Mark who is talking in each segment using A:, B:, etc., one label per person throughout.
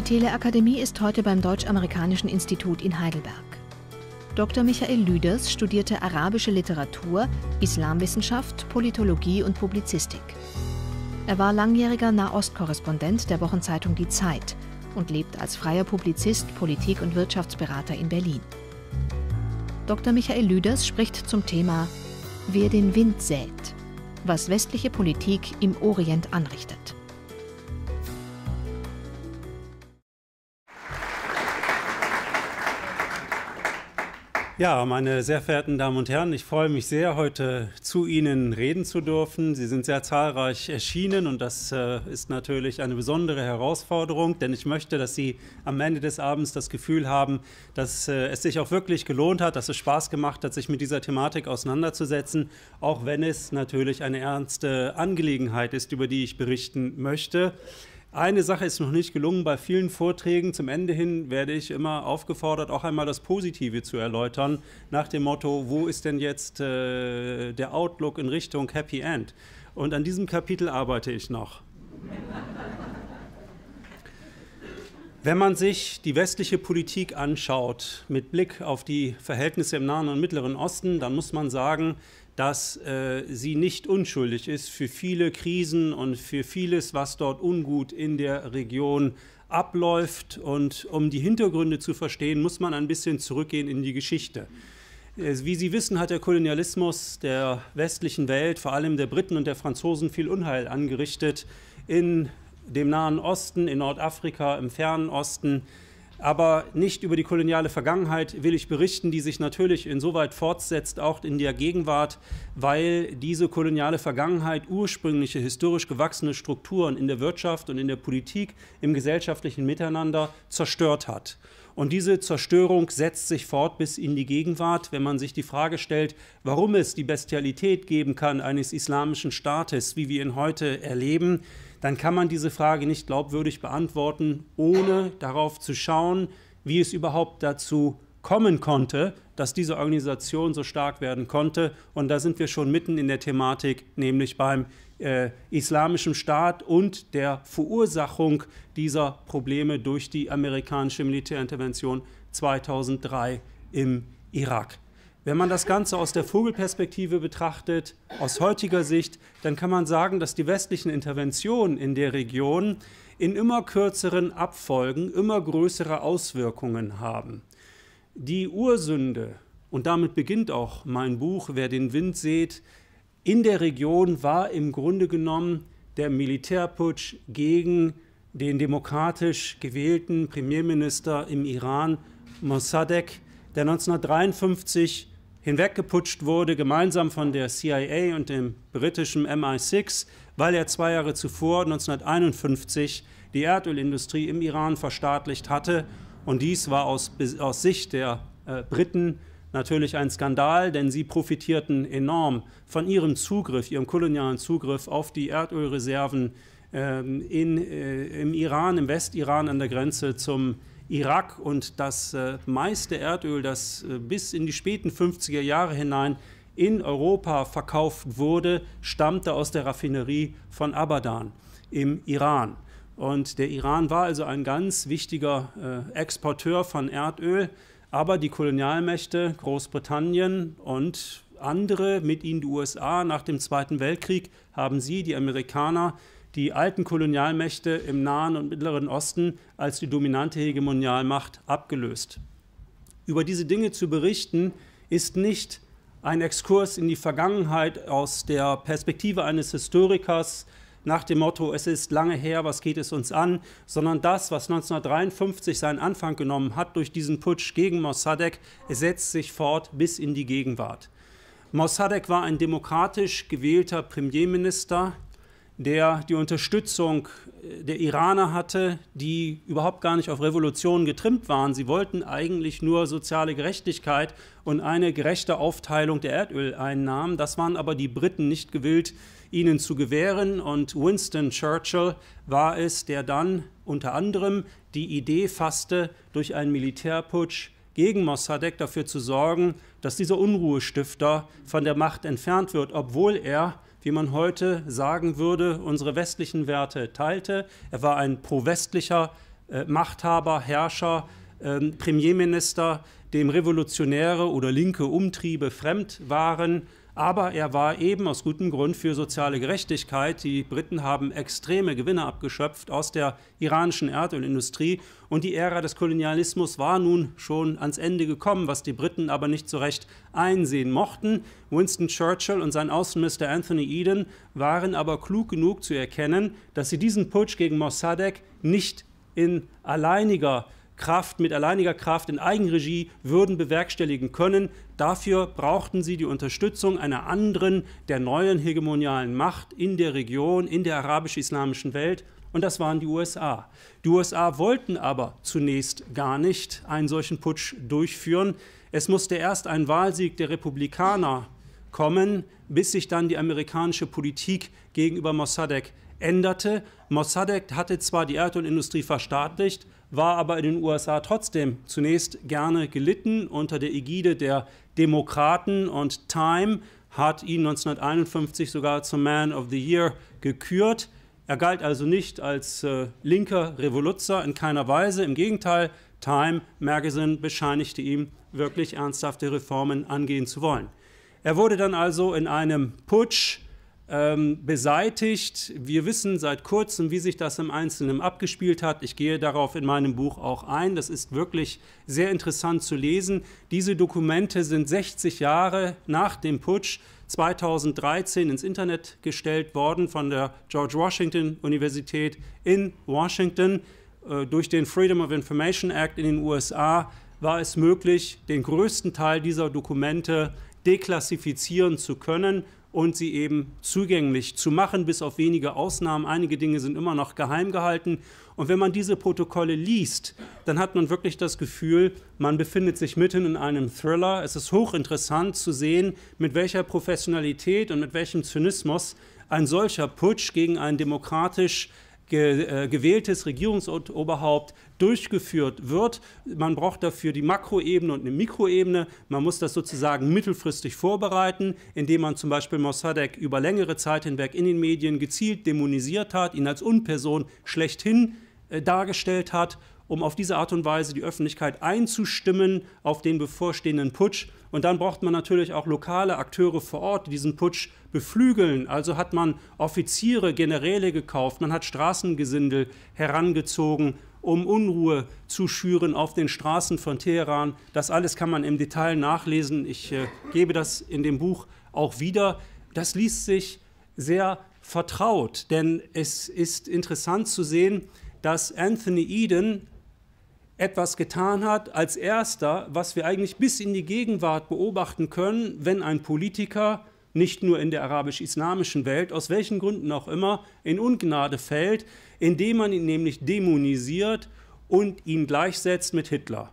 A: Die Teleakademie ist heute beim Deutsch-Amerikanischen Institut in Heidelberg. Dr. Michael Lüders studierte arabische Literatur, Islamwissenschaft, Politologie und Publizistik. Er war langjähriger Nahostkorrespondent der Wochenzeitung Die Zeit und lebt als freier Publizist, Politik- und Wirtschaftsberater in Berlin. Dr. Michael Lüders spricht zum Thema Wer den Wind sät, was westliche Politik im Orient anrichtet.
B: Ja, meine sehr verehrten Damen und Herren, ich freue mich sehr, heute zu Ihnen reden zu dürfen. Sie sind sehr zahlreich erschienen und das äh, ist natürlich eine besondere Herausforderung, denn ich möchte, dass Sie am Ende des Abends das Gefühl haben, dass äh, es sich auch wirklich gelohnt hat, dass es Spaß gemacht hat, sich mit dieser Thematik auseinanderzusetzen, auch wenn es natürlich eine ernste Angelegenheit ist, über die ich berichten möchte. Eine Sache ist noch nicht gelungen. Bei vielen Vorträgen zum Ende hin werde ich immer aufgefordert, auch einmal das Positive zu erläutern, nach dem Motto, wo ist denn jetzt äh, der Outlook in Richtung Happy End? Und an diesem Kapitel arbeite ich noch. Wenn man sich die westliche Politik anschaut mit Blick auf die Verhältnisse im Nahen und Mittleren Osten, dann muss man sagen, dass äh, sie nicht unschuldig ist für viele Krisen und für vieles, was dort ungut in der Region abläuft. Und um die Hintergründe zu verstehen, muss man ein bisschen zurückgehen in die Geschichte. Äh, wie Sie wissen, hat der Kolonialismus der westlichen Welt, vor allem der Briten und der Franzosen, viel Unheil angerichtet in dem Nahen Osten, in Nordafrika, im Fernen Osten. Aber nicht über die koloniale Vergangenheit will ich berichten, die sich natürlich insoweit fortsetzt, auch in der Gegenwart, weil diese koloniale Vergangenheit ursprüngliche historisch gewachsene Strukturen in der Wirtschaft und in der Politik, im gesellschaftlichen Miteinander zerstört hat. Und diese Zerstörung setzt sich fort bis in die Gegenwart, wenn man sich die Frage stellt, warum es die Bestialität geben kann eines islamischen Staates, wie wir ihn heute erleben dann kann man diese Frage nicht glaubwürdig beantworten, ohne darauf zu schauen, wie es überhaupt dazu kommen konnte, dass diese Organisation so stark werden konnte. Und da sind wir schon mitten in der Thematik, nämlich beim äh, islamischen Staat und der Verursachung dieser Probleme durch die amerikanische Militärintervention 2003 im Irak. Wenn man das Ganze aus der Vogelperspektive betrachtet, aus heutiger Sicht, dann kann man sagen, dass die westlichen Interventionen in der Region in immer kürzeren Abfolgen immer größere Auswirkungen haben. Die Ursünde, und damit beginnt auch mein Buch, Wer den Wind seht, in der Region war im Grunde genommen der Militärputsch gegen den demokratisch gewählten Premierminister im Iran, Mossadegh, der 1953 hinweggeputscht wurde, gemeinsam von der CIA und dem britischen MI6, weil er zwei Jahre zuvor, 1951, die Erdölindustrie im Iran verstaatlicht hatte. Und dies war aus, aus Sicht der äh, Briten natürlich ein Skandal, denn sie profitierten enorm von ihrem Zugriff, ihrem kolonialen Zugriff auf die Erdölreserven ähm, in, äh, im Iran, im Westiran an der Grenze zum Irak und das äh, meiste Erdöl, das äh, bis in die späten 50er Jahre hinein in Europa verkauft wurde, stammte aus der Raffinerie von Abadan im Iran. Und der Iran war also ein ganz wichtiger äh, Exporteur von Erdöl, aber die Kolonialmächte Großbritannien und andere, mit ihnen die USA nach dem Zweiten Weltkrieg, haben sie, die Amerikaner, die alten Kolonialmächte im Nahen und Mittleren Osten als die dominante Hegemonialmacht abgelöst. Über diese Dinge zu berichten, ist nicht ein Exkurs in die Vergangenheit aus der Perspektive eines Historikers nach dem Motto, es ist lange her, was geht es uns an, sondern das, was 1953 seinen Anfang genommen hat durch diesen Putsch gegen Mossadegh, setzt sich fort bis in die Gegenwart. Mossadegh war ein demokratisch gewählter Premierminister, der die Unterstützung äh, der Iraner hatte, die überhaupt gar nicht auf Revolutionen getrimmt waren. Sie wollten eigentlich nur soziale Gerechtigkeit und eine gerechte Aufteilung der Erdöleinnahmen. Das waren aber die Briten nicht gewillt, ihnen zu gewähren. Und Winston Churchill war es, der dann unter anderem die Idee fasste, durch einen Militärputsch gegen Mossadegh dafür zu sorgen, dass dieser Unruhestifter von der Macht entfernt wird, obwohl er wie man heute sagen würde, unsere westlichen Werte teilte. Er war ein pro-westlicher äh, Machthaber, Herrscher, ähm, Premierminister, dem revolutionäre oder linke Umtriebe fremd waren aber er war eben aus gutem Grund für soziale Gerechtigkeit. Die Briten haben extreme Gewinne abgeschöpft aus der iranischen Erdölindustrie und die Ära des Kolonialismus war nun schon ans Ende gekommen, was die Briten aber nicht so recht einsehen mochten. Winston Churchill und sein Außenminister Anthony Eden waren aber klug genug zu erkennen, dass sie diesen Putsch gegen Mossadegh nicht in alleiniger Kraft, mit alleiniger Kraft in Eigenregie würden bewerkstelligen können. Dafür brauchten sie die Unterstützung einer anderen, der neuen hegemonialen Macht in der Region, in der arabisch-islamischen Welt. Und das waren die USA. Die USA wollten aber zunächst gar nicht einen solchen Putsch durchführen. Es musste erst ein Wahlsieg der Republikaner kommen, bis sich dann die amerikanische Politik gegenüber Mossadegh änderte. Mossadegh hatte zwar die Erdölindustrie verstaatlicht, war aber in den USA trotzdem zunächst gerne gelitten unter der Ägide der Demokraten und Time hat ihn 1951 sogar zum Man of the Year gekürt. Er galt also nicht als äh, linker Revoluzer in keiner Weise. Im Gegenteil, Time Magazine bescheinigte ihm wirklich ernsthafte Reformen angehen zu wollen. Er wurde dann also in einem Putsch ähm, beseitigt. Wir wissen seit kurzem, wie sich das im Einzelnen abgespielt hat. Ich gehe darauf in meinem Buch auch ein. Das ist wirklich sehr interessant zu lesen. Diese Dokumente sind 60 Jahre nach dem Putsch 2013 ins Internet gestellt worden von der George Washington Universität in Washington. Äh, durch den Freedom of Information Act in den USA war es möglich, den größten Teil dieser Dokumente deklassifizieren zu können und sie eben zugänglich zu machen, bis auf wenige Ausnahmen. Einige Dinge sind immer noch geheim gehalten. Und wenn man diese Protokolle liest, dann hat man wirklich das Gefühl, man befindet sich mitten in einem Thriller. Es ist hochinteressant zu sehen, mit welcher Professionalität und mit welchem Zynismus ein solcher Putsch gegen ein demokratisch ge, äh, gewähltes Regierungsoberhaupt durchgeführt wird. Man braucht dafür die Makroebene und eine Mikroebene. Man muss das sozusagen mittelfristig vorbereiten, indem man zum Beispiel Mossadegh über längere Zeit hinweg in den Medien gezielt dämonisiert hat, ihn als Unperson schlechthin äh, dargestellt hat um auf diese Art und Weise die Öffentlichkeit einzustimmen auf den bevorstehenden Putsch. Und dann braucht man natürlich auch lokale Akteure vor Ort, die diesen Putsch beflügeln. Also hat man Offiziere, Generäle gekauft, man hat Straßengesindel herangezogen, um Unruhe zu schüren auf den Straßen von Teheran. Das alles kann man im Detail nachlesen. Ich äh, gebe das in dem Buch auch wieder. Das liest sich sehr vertraut, denn es ist interessant zu sehen, dass Anthony Eden etwas getan hat als erster, was wir eigentlich bis in die Gegenwart beobachten können, wenn ein Politiker nicht nur in der arabisch-islamischen Welt, aus welchen Gründen auch immer, in Ungnade fällt, indem man ihn nämlich dämonisiert und ihn gleichsetzt mit Hitler.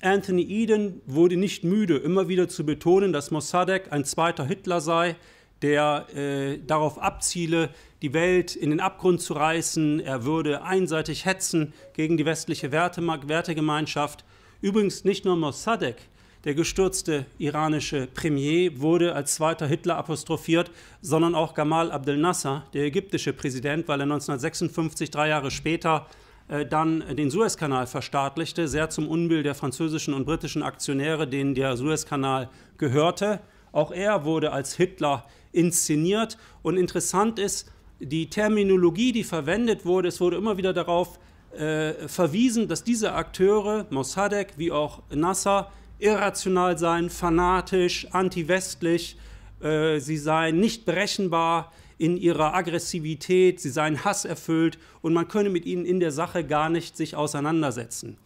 B: Anthony Eden wurde nicht müde, immer wieder zu betonen, dass Mossadegh ein zweiter Hitler sei, der äh, darauf abziele, die Welt in den Abgrund zu reißen. Er würde einseitig hetzen gegen die westliche Werte, Wertegemeinschaft. Übrigens nicht nur Mossadegh, der gestürzte iranische Premier, wurde als zweiter Hitler apostrophiert, sondern auch Gamal Abdel Nasser, der ägyptische Präsident, weil er 1956, drei Jahre später, äh, dann den Suezkanal verstaatlichte, sehr zum Unbill der französischen und britischen Aktionäre, denen der Suezkanal gehörte. Auch er wurde als Hitler inszeniert. Und interessant ist, die Terminologie, die verwendet wurde, es wurde immer wieder darauf äh, verwiesen, dass diese Akteure, Mossadegh wie auch Nasser, irrational seien, fanatisch, antiwestlich, äh, sie seien nicht berechenbar in ihrer Aggressivität, sie seien hasserfüllt und man könne mit ihnen in der Sache gar nicht sich auseinandersetzen.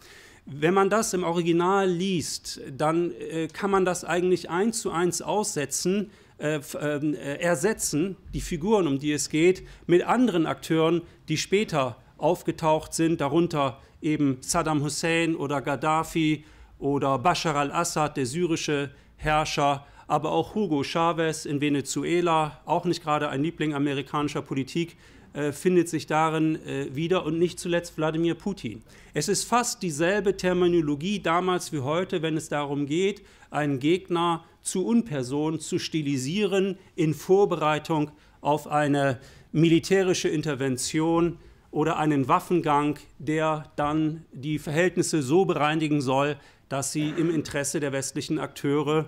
B: Wenn man das im Original liest, dann äh, kann man das eigentlich eins zu eins aussetzen, äh, ähm, äh, ersetzen, die Figuren, um die es geht, mit anderen Akteuren, die später aufgetaucht sind, darunter eben Saddam Hussein oder Gaddafi oder Bashar al-Assad, der syrische Herrscher, aber auch Hugo Chavez in Venezuela, auch nicht gerade ein Liebling amerikanischer Politik, äh, findet sich darin äh, wieder und nicht zuletzt Wladimir Putin. Es ist fast dieselbe Terminologie damals wie heute, wenn es darum geht, einen Gegner zu Unperson zu stilisieren in Vorbereitung auf eine militärische Intervention oder einen Waffengang, der dann die Verhältnisse so bereinigen soll, dass sie im Interesse der westlichen Akteure,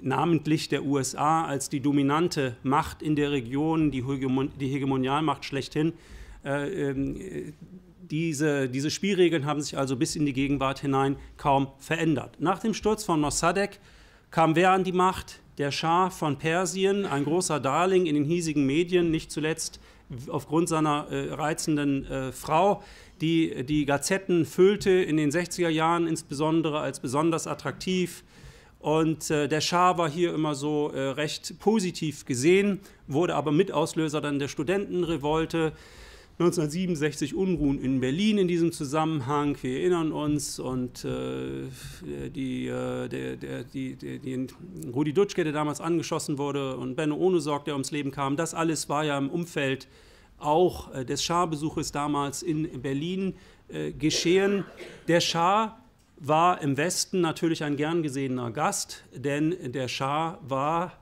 B: namentlich der USA als die dominante Macht in der Region, die, Hegemonialmacht schlechthin, äh, äh, diese, diese Spielregeln haben sich also bis in die Gegenwart hinein kaum verändert. Nach dem Sturz von Mossadegh kam wer an die Macht? Der Schah von Persien, ein großer Darling in den hiesigen Medien, nicht zuletzt aufgrund seiner äh, reizenden äh, Frau, die die Gazetten füllte in den 60er Jahren insbesondere als besonders attraktiv. Und äh, der Schah war hier immer so äh, recht positiv gesehen, wurde aber Mitauslöser dann der Studentenrevolte. 1967 Unruhen in Berlin in diesem Zusammenhang. Wir erinnern uns und äh, die, äh, der, der, die, die, die, Rudi Dutschke, der damals angeschossen wurde und Benno Ohnesorg, der ums Leben kam, das alles war ja im Umfeld auch äh, des Schah-Besuches damals in Berlin äh, geschehen. Der Schah war im Westen natürlich ein gern gesehener Gast, denn der Schah war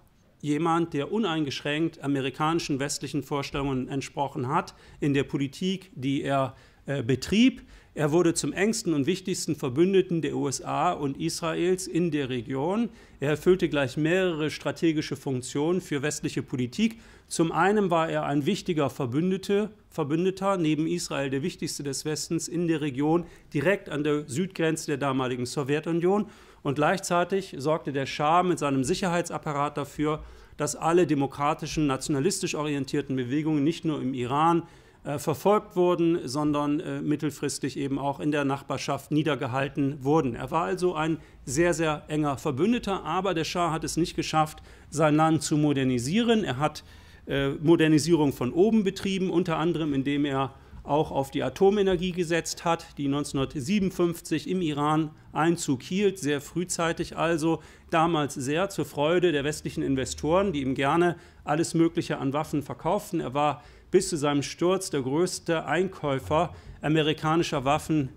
B: jemand, der uneingeschränkt amerikanischen westlichen Vorstellungen entsprochen hat in der Politik, die er äh, betrieb. Er wurde zum engsten und wichtigsten Verbündeten der USA und Israels in der Region. Er erfüllte gleich mehrere strategische Funktionen für westliche Politik. Zum einen war er ein wichtiger Verbündete, Verbündeter, neben Israel der wichtigste des Westens in der Region, direkt an der Südgrenze der damaligen Sowjetunion. Und gleichzeitig sorgte der Schah mit seinem Sicherheitsapparat dafür, dass alle demokratischen, nationalistisch orientierten Bewegungen nicht nur im Iran, äh, verfolgt wurden, sondern äh, mittelfristig eben auch in der Nachbarschaft niedergehalten wurden. Er war also ein sehr, sehr enger Verbündeter, aber der Schah hat es nicht geschafft, sein Land zu modernisieren. Er hat äh, Modernisierung von oben betrieben, unter anderem indem er auch auf die Atomenergie gesetzt hat, die 1957 im Iran Einzug hielt, sehr frühzeitig also, damals sehr zur Freude der westlichen Investoren, die ihm gerne alles Mögliche an Waffen verkauften. Er war bis zu seinem Sturz der größte Einkäufer amerikanischer Waffen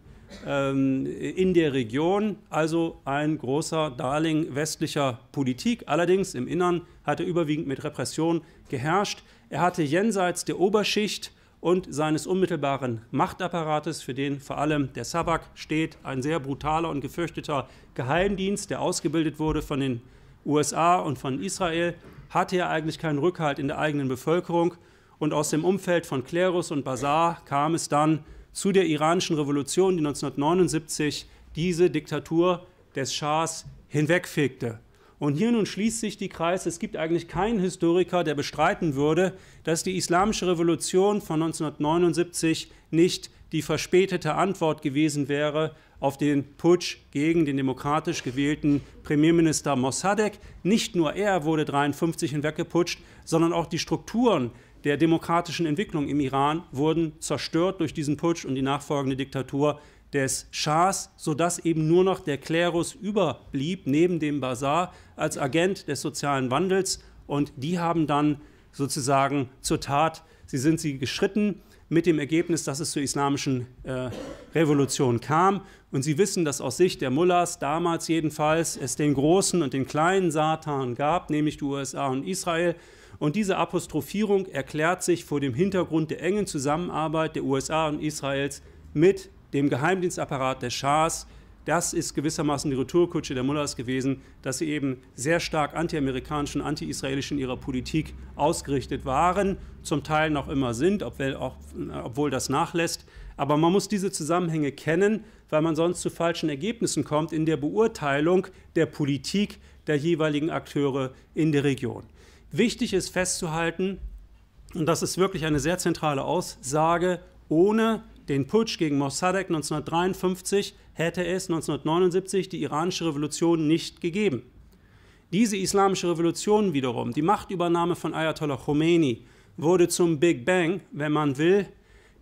B: ähm, in der Region, also ein großer Darling westlicher Politik. Allerdings im Innern hat er überwiegend mit Repression geherrscht. Er hatte jenseits der Oberschicht und seines unmittelbaren Machtapparates, für den vor allem der Sabak steht, ein sehr brutaler und gefürchteter Geheimdienst, der ausgebildet wurde von den USA und von Israel, hatte er eigentlich keinen Rückhalt in der eigenen Bevölkerung und aus dem Umfeld von Klerus und Bazar kam es dann zu der iranischen Revolution, die 1979 diese Diktatur des Schahs hinwegfegte. Und hier nun schließt sich die Kreis. Es gibt eigentlich keinen Historiker, der bestreiten würde, dass die islamische Revolution von 1979 nicht die verspätete Antwort gewesen wäre auf den Putsch gegen den demokratisch gewählten Premierminister Mossadegh. Nicht nur er wurde 1953 hinweggeputscht, sondern auch die Strukturen der demokratischen Entwicklung im Iran wurden zerstört durch diesen Putsch und die nachfolgende Diktatur des Schahs, sodass eben nur noch der Klerus überblieb, neben dem Bazar, als Agent des sozialen Wandels. Und die haben dann sozusagen zur Tat, sie sind sie geschritten mit dem Ergebnis, dass es zur islamischen äh, Revolution kam. Und Sie wissen, dass aus Sicht der Mullahs damals jedenfalls es den großen und den kleinen Satan gab, nämlich die USA und Israel. Und diese Apostrophierung erklärt sich vor dem Hintergrund der engen Zusammenarbeit der USA und Israels mit dem Geheimdienstapparat des Schahs. Das ist gewissermaßen die Retourkutsche der Mullahs gewesen, dass sie eben sehr stark antiamerikanisch und anti-israelisch in ihrer Politik ausgerichtet waren, zum Teil noch immer sind, obwohl, das nachlässt. Aber man muss diese Zusammenhänge kennen, weil man sonst zu falschen Ergebnissen kommt in der Beurteilung der Politik der jeweiligen Akteure in der Region. Wichtig ist festzuhalten, und das ist wirklich eine sehr zentrale Aussage, ohne den Putsch gegen Mossadegh 1953 hätte es 1979 die iranische Revolution nicht gegeben. Diese islamische Revolution wiederum, die Machtübernahme von Ayatollah Khomeini, wurde zum Big Bang, wenn man will,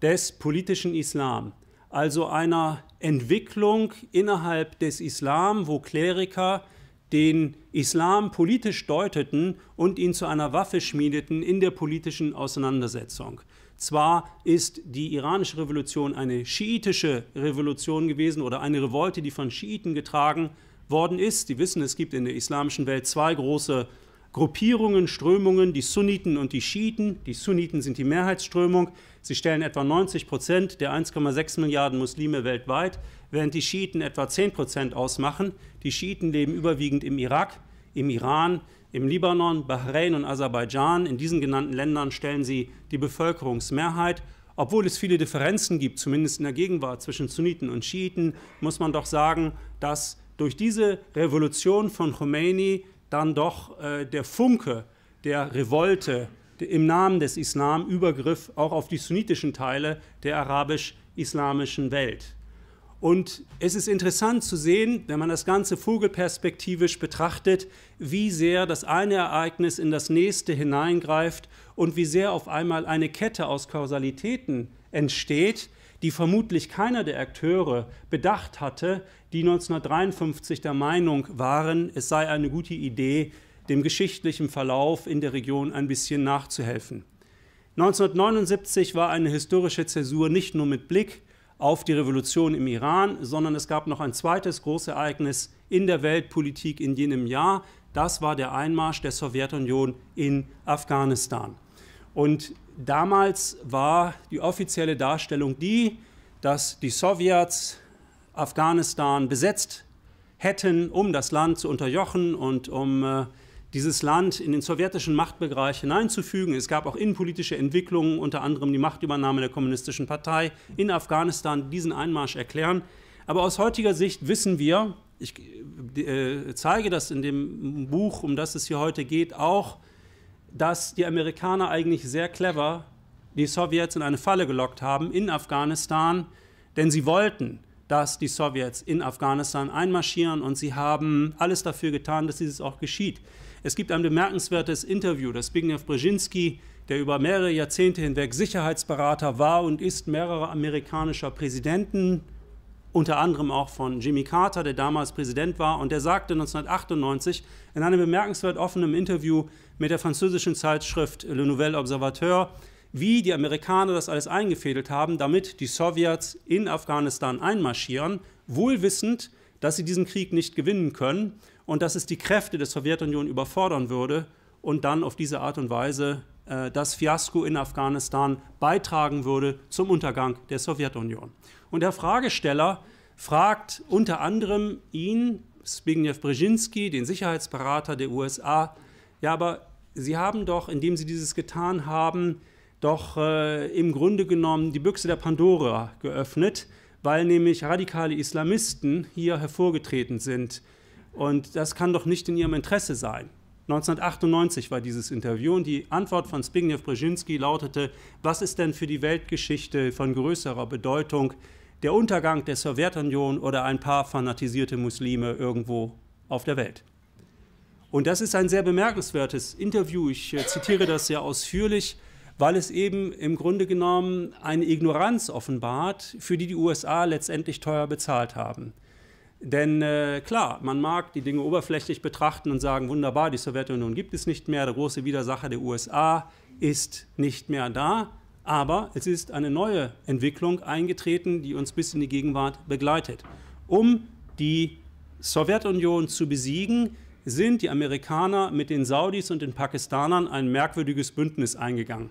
B: des politischen Islam, also einer Entwicklung innerhalb des Islam, wo Kleriker den Islam politisch deuteten und ihn zu einer Waffe schmiedeten in der politischen Auseinandersetzung. Zwar ist die iranische Revolution eine schiitische Revolution gewesen oder eine Revolte, die von Schiiten getragen worden ist. Sie wissen, es gibt in der islamischen Welt zwei große Gruppierungen, Strömungen, die Sunniten und die Schiiten. Die Sunniten sind die Mehrheitsströmung. Sie stellen etwa 90 Prozent der 1,6 Milliarden Muslime weltweit, während die Schiiten etwa 10 Prozent ausmachen. Die Schiiten leben überwiegend im Irak, im Iran, im Libanon, Bahrain und Aserbaidschan. In diesen genannten Ländern stellen sie die Bevölkerungsmehrheit. Obwohl es viele Differenzen gibt, zumindest in der Gegenwart zwischen Sunniten und Schiiten, muss man doch sagen, dass durch diese Revolution von Khomeini dann doch äh, der Funke der Revolte im Namen des Islam übergriff auch auf die sunnitischen Teile der arabisch-islamischen Welt. Und es ist interessant zu sehen, wenn man das Ganze vogelperspektivisch betrachtet, wie sehr das eine Ereignis in das nächste hineingreift und wie sehr auf einmal eine Kette aus Kausalitäten entsteht, die vermutlich keiner der Akteure bedacht hatte, die 1953 der Meinung waren, es sei eine gute Idee, dem geschichtlichen Verlauf in der Region ein bisschen nachzuhelfen. 1979 war eine historische Zäsur nicht nur mit Blick auf die Revolution im Iran, sondern es gab noch ein zweites Großereignis in der Weltpolitik in jenem Jahr. Das war der Einmarsch der Sowjetunion in Afghanistan. Und damals war die offizielle Darstellung die, dass die Sowjets Afghanistan besetzt hätten, um das Land zu unterjochen und um äh, dieses Land in den sowjetischen Machtbereich hineinzufügen. Es gab auch innenpolitische Entwicklungen, unter anderem die Machtübernahme der Kommunistischen Partei in Afghanistan, diesen Einmarsch erklären. Aber aus heutiger Sicht wissen wir, ich äh, zeige das in dem Buch, um das es hier heute geht, auch, dass die Amerikaner eigentlich sehr clever die Sowjets in eine Falle gelockt haben in Afghanistan, denn sie wollten, dass die Sowjets in Afghanistan einmarschieren und sie haben alles dafür getan, dass dieses auch geschieht. Es gibt ein bemerkenswertes Interview, das Zbigniew Brzezinski, der über mehrere Jahrzehnte hinweg Sicherheitsberater war und ist mehrerer amerikanischer Präsidenten, unter anderem auch von Jimmy Carter, der damals Präsident war, und der sagte 1998 in einem bemerkenswert offenen Interview mit der französischen Zeitschrift Le Nouvel Observateur, wie die Amerikaner das alles eingefädelt haben, damit die Sowjets in Afghanistan einmarschieren, wohl wissend, dass sie diesen Krieg nicht gewinnen können und dass es die Kräfte der Sowjetunion überfordern würde und dann auf diese Art und Weise äh, das Fiasko in Afghanistan beitragen würde zum Untergang der Sowjetunion. Und der Fragesteller fragt unter anderem ihn, Zbigniew Brzezinski, den Sicherheitsberater der USA, ja, aber Sie haben doch, indem Sie dieses getan haben, doch äh, im Grunde genommen die Büchse der Pandora geöffnet, weil nämlich radikale Islamisten hier hervorgetreten sind. Und das kann doch nicht in ihrem Interesse sein. 1998 war dieses Interview und die Antwort von Zbigniew Brzezinski lautete, was ist denn für die Weltgeschichte von größerer Bedeutung, der Untergang der Sowjetunion oder ein paar fanatisierte Muslime irgendwo auf der Welt? Und das ist ein sehr bemerkenswertes Interview. Ich äh, zitiere das sehr ausführlich weil es eben im Grunde genommen eine Ignoranz offenbart, für die die USA letztendlich teuer bezahlt haben. Denn äh, klar, man mag die Dinge oberflächlich betrachten und sagen, wunderbar, die Sowjetunion gibt es nicht mehr, der große Widersacher der USA ist nicht mehr da, aber es ist eine neue Entwicklung eingetreten, die uns bis in die Gegenwart begleitet. Um die Sowjetunion zu besiegen, sind die Amerikaner mit den Saudis und den Pakistanern ein merkwürdiges Bündnis eingegangen.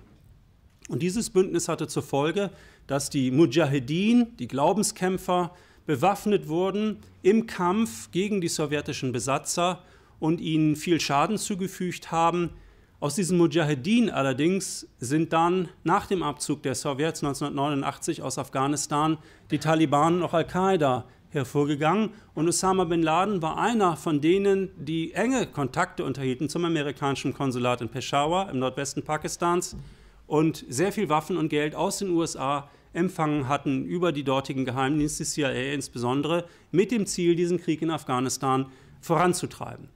B: Und dieses Bündnis hatte zur Folge, dass die Mujahedin, die Glaubenskämpfer, bewaffnet wurden im Kampf gegen die sowjetischen Besatzer und ihnen viel Schaden zugefügt haben. Aus diesen Mujahedin allerdings sind dann nach dem Abzug der Sowjets 1989 aus Afghanistan die Taliban und auch Al-Qaida hervorgegangen. Und Osama bin Laden war einer von denen, die enge Kontakte unterhielten zum amerikanischen Konsulat in Peshawar im Nordwesten Pakistans und sehr viel Waffen und Geld aus den USA empfangen hatten über die dortigen Geheimdienste, CIA insbesondere, mit dem Ziel, diesen Krieg in Afghanistan voranzutreiben.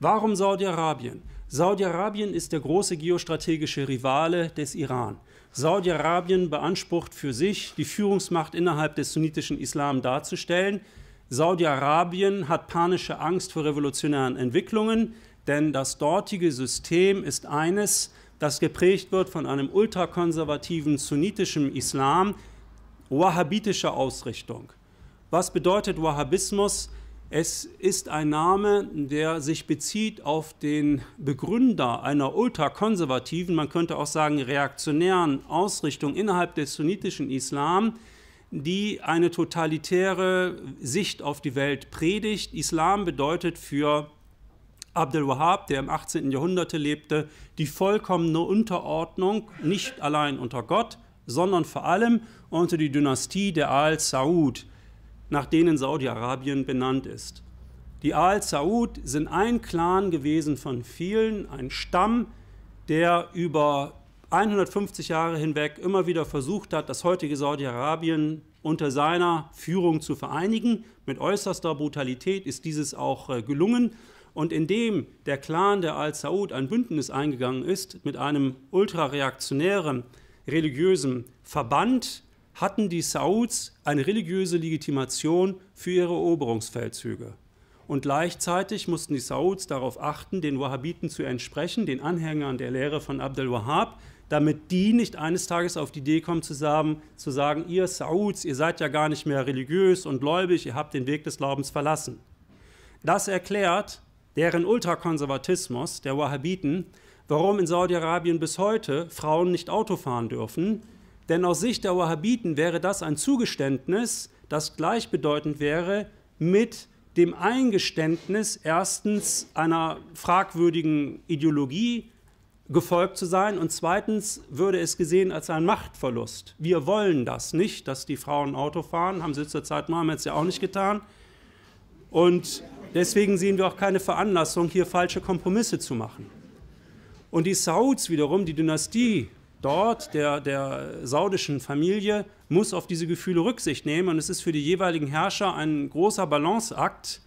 B: Warum Saudi-Arabien? Saudi-Arabien ist der große geostrategische Rivale des Iran. Saudi-Arabien beansprucht für sich, die Führungsmacht innerhalb des sunnitischen Islam darzustellen. Saudi-Arabien hat panische Angst vor revolutionären Entwicklungen, denn das dortige System ist eines, das geprägt wird von einem ultrakonservativen sunnitischen Islam wahhabitischer Ausrichtung. Was bedeutet Wahhabismus? Es ist ein Name, der sich bezieht auf den Begründer einer ultrakonservativen, man könnte auch sagen reaktionären Ausrichtung innerhalb des sunnitischen Islam, die eine totalitäre Sicht auf die Welt predigt. Islam bedeutet für Abdel Wahhab, der im 18. Jahrhundert lebte, die vollkommene Unterordnung nicht allein unter Gott, sondern vor allem unter die Dynastie der Al Saud, nach denen Saudi-Arabien benannt ist. Die Al Saud sind ein Clan gewesen von vielen, ein Stamm, der über 150 Jahre hinweg immer wieder versucht hat, das heutige Saudi-Arabien unter seiner Führung zu vereinigen. Mit äußerster Brutalität ist dieses auch äh, gelungen. Und indem der Clan der Al-Saud ein Bündnis eingegangen ist mit einem ultrareaktionären religiösen Verband, hatten die Sauds eine religiöse Legitimation für ihre Eroberungsfeldzüge. Und gleichzeitig mussten die Sauds darauf achten, den Wahhabiten zu entsprechen, den Anhängern der Lehre von Abdel Wahhab, damit die nicht eines Tages auf die Idee kommen zu sagen, zu sagen, ihr Sauds, ihr seid ja gar nicht mehr religiös und gläubig, ihr habt den Weg des Glaubens verlassen. Das erklärt, deren Ultrakonservatismus der Wahhabiten, warum in Saudi-Arabien bis heute Frauen nicht Auto fahren dürfen. Denn aus Sicht der Wahhabiten wäre das ein Zugeständnis, das gleichbedeutend wäre mit dem Eingeständnis erstens einer fragwürdigen Ideologie gefolgt zu sein und zweitens würde es gesehen als ein Machtverlust. Wir wollen das nicht, dass die Frauen Auto fahren, haben sie zur Zeit Mohammeds ja auch nicht getan. Und Deswegen sehen wir auch keine Veranlassung, hier falsche Kompromisse zu machen. Und die Sauds wiederum, die Dynastie dort der, der saudischen Familie, muss auf diese Gefühle Rücksicht nehmen. Und es ist für die jeweiligen Herrscher ein großer Balanceakt,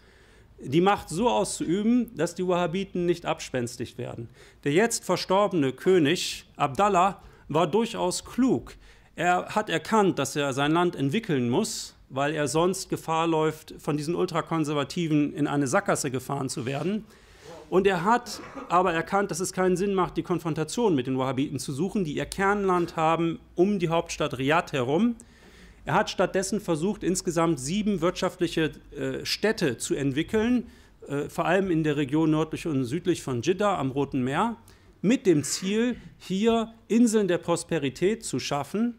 B: die Macht so auszuüben, dass die Wahhabiten nicht abspenstig werden. Der jetzt verstorbene König Abdallah war durchaus klug. Er hat erkannt, dass er sein Land entwickeln muss weil er sonst Gefahr läuft, von diesen Ultrakonservativen in eine Sackgasse gefahren zu werden. Und er hat aber erkannt, dass es keinen Sinn macht, die Konfrontation mit den Wahhabiten zu suchen, die ihr Kernland haben um die Hauptstadt Riyadh herum. Er hat stattdessen versucht, insgesamt sieben wirtschaftliche äh, Städte zu entwickeln, äh, vor allem in der Region nördlich und südlich von Jeddah am Roten Meer, mit dem Ziel, hier Inseln der Prosperität zu schaffen,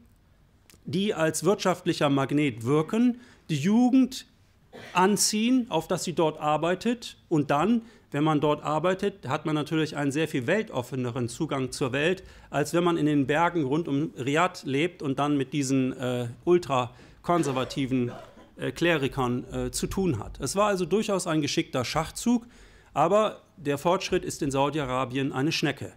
B: die als wirtschaftlicher Magnet wirken, die Jugend anziehen, auf dass sie dort arbeitet und dann, wenn man dort arbeitet, hat man natürlich einen sehr viel weltoffeneren Zugang zur Welt, als wenn man in den Bergen rund um Riyadh lebt und dann mit diesen äh, ultrakonservativen äh, Klerikern äh, zu tun hat. Es war also durchaus ein geschickter Schachzug, aber der Fortschritt ist in Saudi-Arabien eine Schnecke.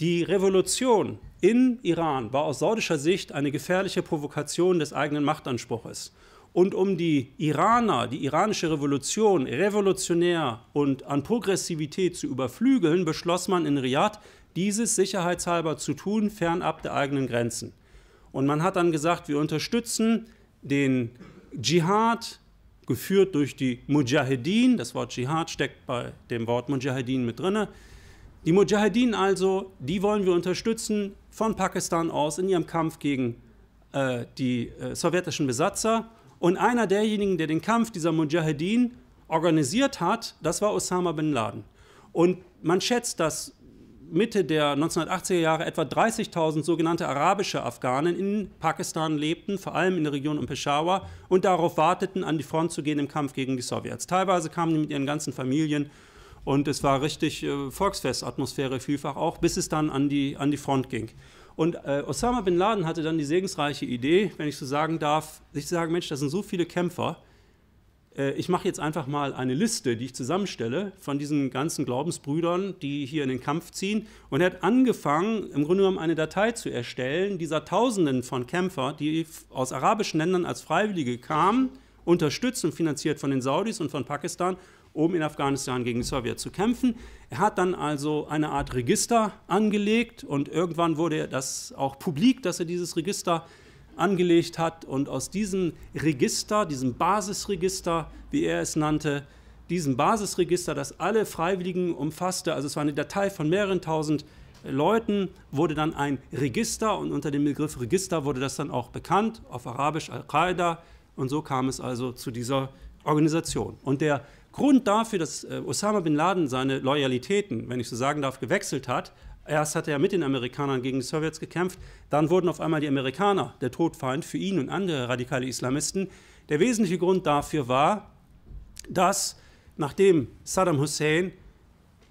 B: Die Revolution in Iran war aus saudischer Sicht eine gefährliche Provokation des eigenen Machtanspruches. Und um die Iraner, die iranische Revolution revolutionär und an Progressivität zu überflügeln, beschloss man in Riyadh, dieses sicherheitshalber zu tun, fernab der eigenen Grenzen. Und man hat dann gesagt, wir unterstützen den Dschihad, geführt durch die Mujahedin, das Wort Dschihad steckt bei dem Wort Mujahedin mit drinne, die Mujahedin also, die wollen wir unterstützen von Pakistan aus in ihrem Kampf gegen äh, die äh, sowjetischen Besatzer. Und einer derjenigen, der den Kampf dieser Mujahedin organisiert hat, das war Osama bin Laden. Und man schätzt, dass Mitte der 1980er Jahre etwa 30.000 sogenannte arabische Afghanen in Pakistan lebten, vor allem in der Region um Peshawar, und darauf warteten, an die Front zu gehen im Kampf gegen die Sowjets. Teilweise kamen die mit ihren ganzen Familien und es war richtig äh, Volksfestatmosphäre vielfach auch, bis es dann an die, an die Front ging. Und äh, Osama bin Laden hatte dann die segensreiche Idee, wenn ich so sagen darf, sich zu sagen, Mensch, das sind so viele Kämpfer, äh, ich mache jetzt einfach mal eine Liste, die ich zusammenstelle von diesen ganzen Glaubensbrüdern, die hier in den Kampf ziehen. Und er hat angefangen, im Grunde genommen eine Datei zu erstellen, dieser Tausenden von Kämpfern, die aus arabischen Ländern als Freiwillige kamen, unterstützt und finanziert von den Saudis und von Pakistan um in Afghanistan gegen die Sowjets zu kämpfen. Er hat dann also eine Art Register angelegt und irgendwann wurde das auch publik, dass er dieses Register angelegt hat. Und aus diesem Register, diesem Basisregister, wie er es nannte, diesem Basisregister, das alle Freiwilligen umfasste, also es war eine Datei von mehreren tausend Leuten, wurde dann ein Register und unter dem Begriff Register wurde das dann auch bekannt, auf Arabisch Al-Qaida. Und so kam es also zu dieser Organisation. Und der Grund dafür, dass äh, Osama bin Laden seine Loyalitäten, wenn ich so sagen darf, gewechselt hat, erst hat er mit den Amerikanern gegen die Sowjets gekämpft, dann wurden auf einmal die Amerikaner der Todfeind für ihn und andere radikale Islamisten. Der wesentliche Grund dafür war, dass nachdem Saddam Hussein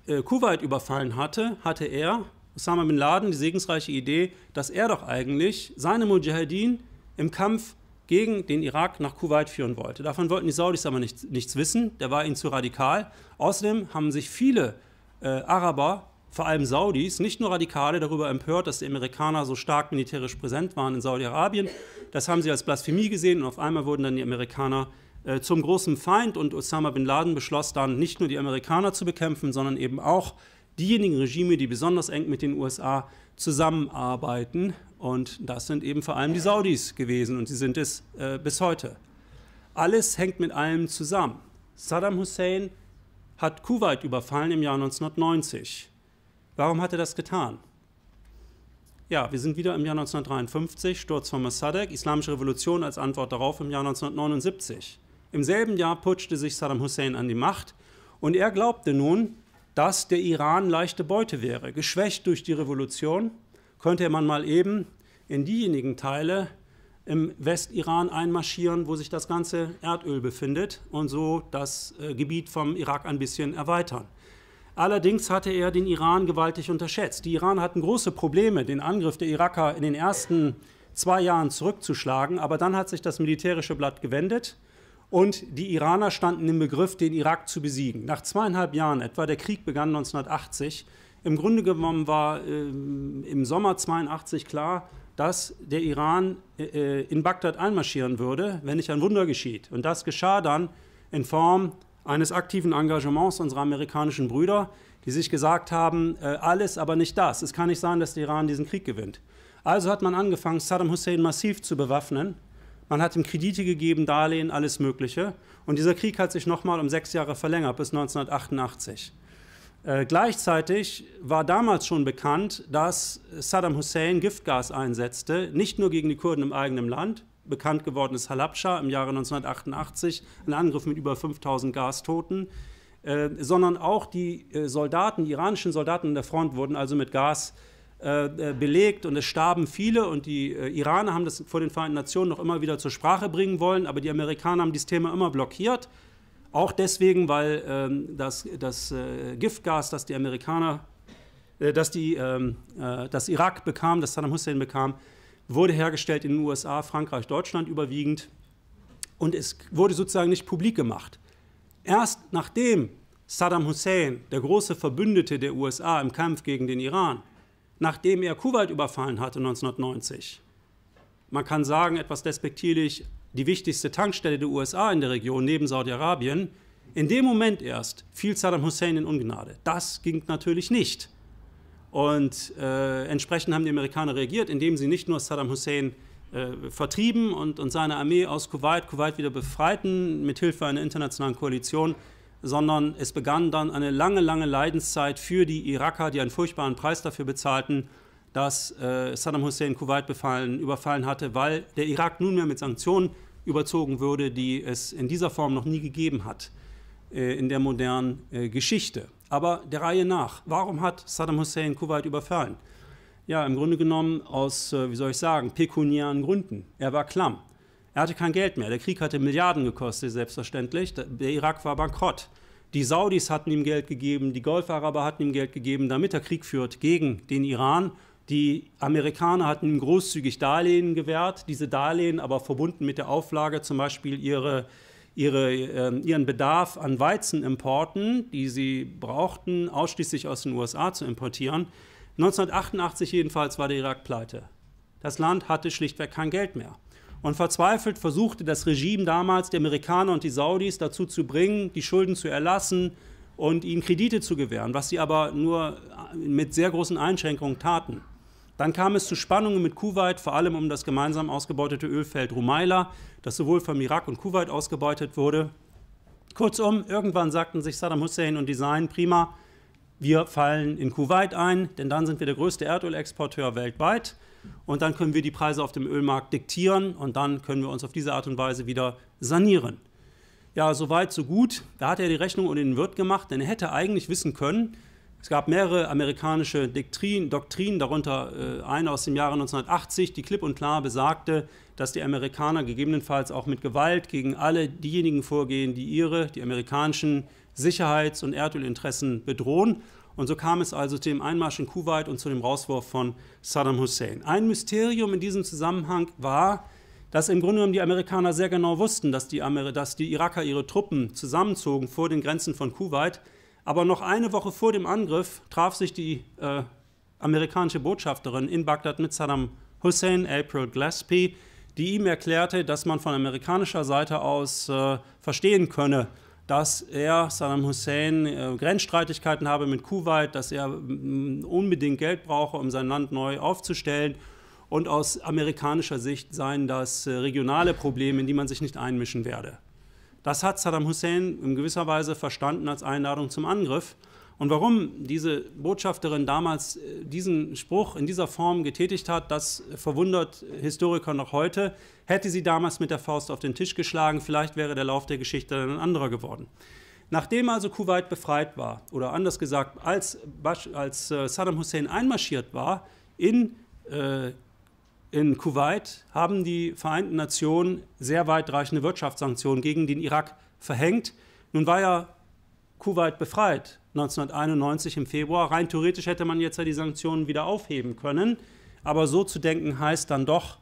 B: äh, Kuwait überfallen hatte, hatte er, Osama bin Laden, die segensreiche Idee, dass er doch eigentlich seine Mujahedin im Kampf gegen den Irak nach Kuwait führen wollte. Davon wollten die Saudis aber nichts, nichts wissen, der war ihnen zu radikal. Außerdem haben sich viele äh, Araber, vor allem Saudis, nicht nur Radikale, darüber empört, dass die Amerikaner so stark militärisch präsent waren in Saudi-Arabien. Das haben sie als Blasphemie gesehen und auf einmal wurden dann die Amerikaner äh, zum großen Feind und Osama bin Laden beschloss dann nicht nur die Amerikaner zu bekämpfen, sondern eben auch diejenigen Regime, die besonders eng mit den USA zusammenarbeiten. Und das sind eben vor allem die Saudis gewesen und sie sind es äh, bis heute. Alles hängt mit allem zusammen. Saddam Hussein hat Kuwait überfallen im Jahr 1990. Warum hat er das getan? Ja, wir sind wieder im Jahr 1953, Sturz von Mossadegh, Islamische Revolution als Antwort darauf im Jahr 1979. Im selben Jahr putschte sich Saddam Hussein an die Macht und er glaubte nun, dass der Iran leichte Beute wäre. Geschwächt durch die Revolution könnte man mal eben in diejenigen Teile im Westiran einmarschieren, wo sich das ganze Erdöl befindet und so das äh, Gebiet vom Irak ein bisschen erweitern. Allerdings hatte er den Iran gewaltig unterschätzt. Die Iraner hatten große Probleme, den Angriff der Iraker in den ersten zwei Jahren zurückzuschlagen, aber dann hat sich das militärische Blatt gewendet und die Iraner standen im Begriff, den Irak zu besiegen. Nach zweieinhalb Jahren etwa, der Krieg begann 1980, im Grunde genommen war äh, im Sommer 82 klar, dass der Iran äh, in Bagdad einmarschieren würde, wenn nicht ein Wunder geschieht. Und das geschah dann in Form eines aktiven Engagements unserer amerikanischen Brüder, die sich gesagt haben, äh, alles, aber nicht das. Es kann nicht sein, dass der Iran diesen Krieg gewinnt. Also hat man angefangen, Saddam Hussein massiv zu bewaffnen man hat ihm Kredite gegeben, Darlehen, alles Mögliche. Und dieser Krieg hat sich nochmal um sechs Jahre verlängert, bis 1988. Äh, gleichzeitig war damals schon bekannt, dass Saddam Hussein Giftgas einsetzte, nicht nur gegen die Kurden im eigenen Land, bekannt geworden ist Halabscha im Jahre 1988, ein Angriff mit über 5000 Gastoten, äh, sondern auch die äh, Soldaten, die iranischen Soldaten an der Front wurden also mit Gas äh, äh, belegt und es starben viele und die Iraner haben das vor den Vereinten Nationen noch immer wieder zur Sprache bringen wollen, aber die Amerikaner haben dieses Thema immer blockiert. Auch deswegen, weil ähm, das, das äh, Giftgas, das die Amerikaner, äh, das, die, ähm, äh, das Irak bekam, das Saddam Hussein bekam, wurde hergestellt in den USA, Frankreich, Deutschland überwiegend und es wurde sozusagen nicht publik gemacht. Erst nachdem Saddam Hussein, der große Verbündete der USA im Kampf gegen den Iran, nachdem er Kuwait überfallen hatte 1990. Man kann sagen, etwas despektierlich, die wichtigste Tankstelle der USA in der Region neben Saudi-Arabien. In dem Moment erst fiel Saddam Hussein in Ungnade. Das ging natürlich nicht. Und äh, entsprechend haben die Amerikaner reagiert, indem sie nicht nur Saddam Hussein äh, vertrieben und, und seine Armee aus Kuwait, Kuwait wieder befreiten, mithilfe einer internationalen Koalition, sondern es begann dann eine lange, lange Leidenszeit für die Iraker, die einen furchtbaren Preis dafür bezahlten, dass äh, Saddam Hussein Kuwait befallen, überfallen hatte, weil der Irak nunmehr mit Sanktionen überzogen würde, die es in dieser Form noch nie gegeben hat äh, in der modernen äh, Geschichte. Aber der Reihe nach, warum hat Saddam Hussein Kuwait überfallen? Ja, im Grunde genommen aus, äh, wie soll ich sagen, pekuniären Gründen. Er war klamm. Er hatte kein Geld mehr. Der Krieg hatte Milliarden gekostet, selbstverständlich. Der Irak war bankrott. Die Saudis hatten ihm Geld gegeben, die Golfaraber hatten ihm Geld gegeben, damit er Krieg führt gegen den Iran. Die Amerikaner hatten großzügig Darlehen gewährt, diese Darlehen aber verbunden mit der Auflage, zum Beispiel ihre, ihre, äh, ihren Bedarf an Weizenimporten, die sie brauchten, ausschließlich aus den USA zu importieren. 1988 jedenfalls war der Irak pleite. Das Land hatte schlichtweg kein Geld mehr. Und verzweifelt versuchte das Regime damals, die Amerikaner und die Saudis dazu zu bringen, die Schulden zu erlassen und ihnen Kredite zu gewähren, was sie aber nur mit sehr großen Einschränkungen taten. Dann kam es zu Spannungen mit Kuwait, vor allem um das gemeinsam ausgebeutete Ölfeld Rumaila, das sowohl vom Irak und Kuwait ausgebeutet wurde. Kurzum, irgendwann sagten sich Saddam Hussein und die prima, wir fallen in Kuwait ein, denn dann sind wir der größte Erdölexporteur weltweit und dann können wir die Preise auf dem Ölmarkt diktieren und dann können wir uns auf diese Art und Weise wieder sanieren. Ja, so weit, so gut. Da hat er die Rechnung und den Wirt gemacht, denn er hätte eigentlich wissen können, es gab mehrere amerikanische Doktrin, Doktrinen, darunter äh, eine aus dem Jahre 1980, die klipp und klar besagte, dass die Amerikaner gegebenenfalls auch mit Gewalt gegen alle diejenigen vorgehen, die ihre, die amerikanischen Sicherheits- und Erdölinteressen bedrohen. Und so kam es also zu dem Einmarsch in Kuwait und zu dem Rauswurf von Saddam Hussein. Ein Mysterium in diesem Zusammenhang war, dass im Grunde genommen die Amerikaner sehr genau wussten, dass die, Amer dass die Iraker ihre Truppen zusammenzogen vor den Grenzen von Kuwait. Aber noch eine Woche vor dem Angriff traf sich die äh, amerikanische Botschafterin in Bagdad mit Saddam Hussein, April Gillespie, die ihm erklärte, dass man von amerikanischer Seite aus äh, verstehen könne, dass er, Saddam Hussein, äh, Grenzstreitigkeiten habe mit Kuwait, dass er mm, unbedingt Geld brauche, um sein Land neu aufzustellen. Und aus amerikanischer Sicht seien das äh, regionale Probleme, in die man sich nicht einmischen werde. Das hat Saddam Hussein in gewisser Weise verstanden als Einladung zum Angriff. Und warum diese Botschafterin damals äh, diesen Spruch in dieser Form getätigt hat, das verwundert Historiker noch heute. Hätte sie damals mit der Faust auf den Tisch geschlagen, vielleicht wäre der Lauf der Geschichte dann ein anderer geworden. Nachdem also Kuwait befreit war, oder anders gesagt, als, als äh, Saddam Hussein einmarschiert war in, äh, in Kuwait, haben die Vereinten Nationen sehr weitreichende Wirtschaftssanktionen gegen den Irak verhängt. Nun war ja Kuwait befreit 1991 im Februar. Rein theoretisch hätte man jetzt ja die Sanktionen wieder aufheben können. Aber so zu denken heißt dann doch,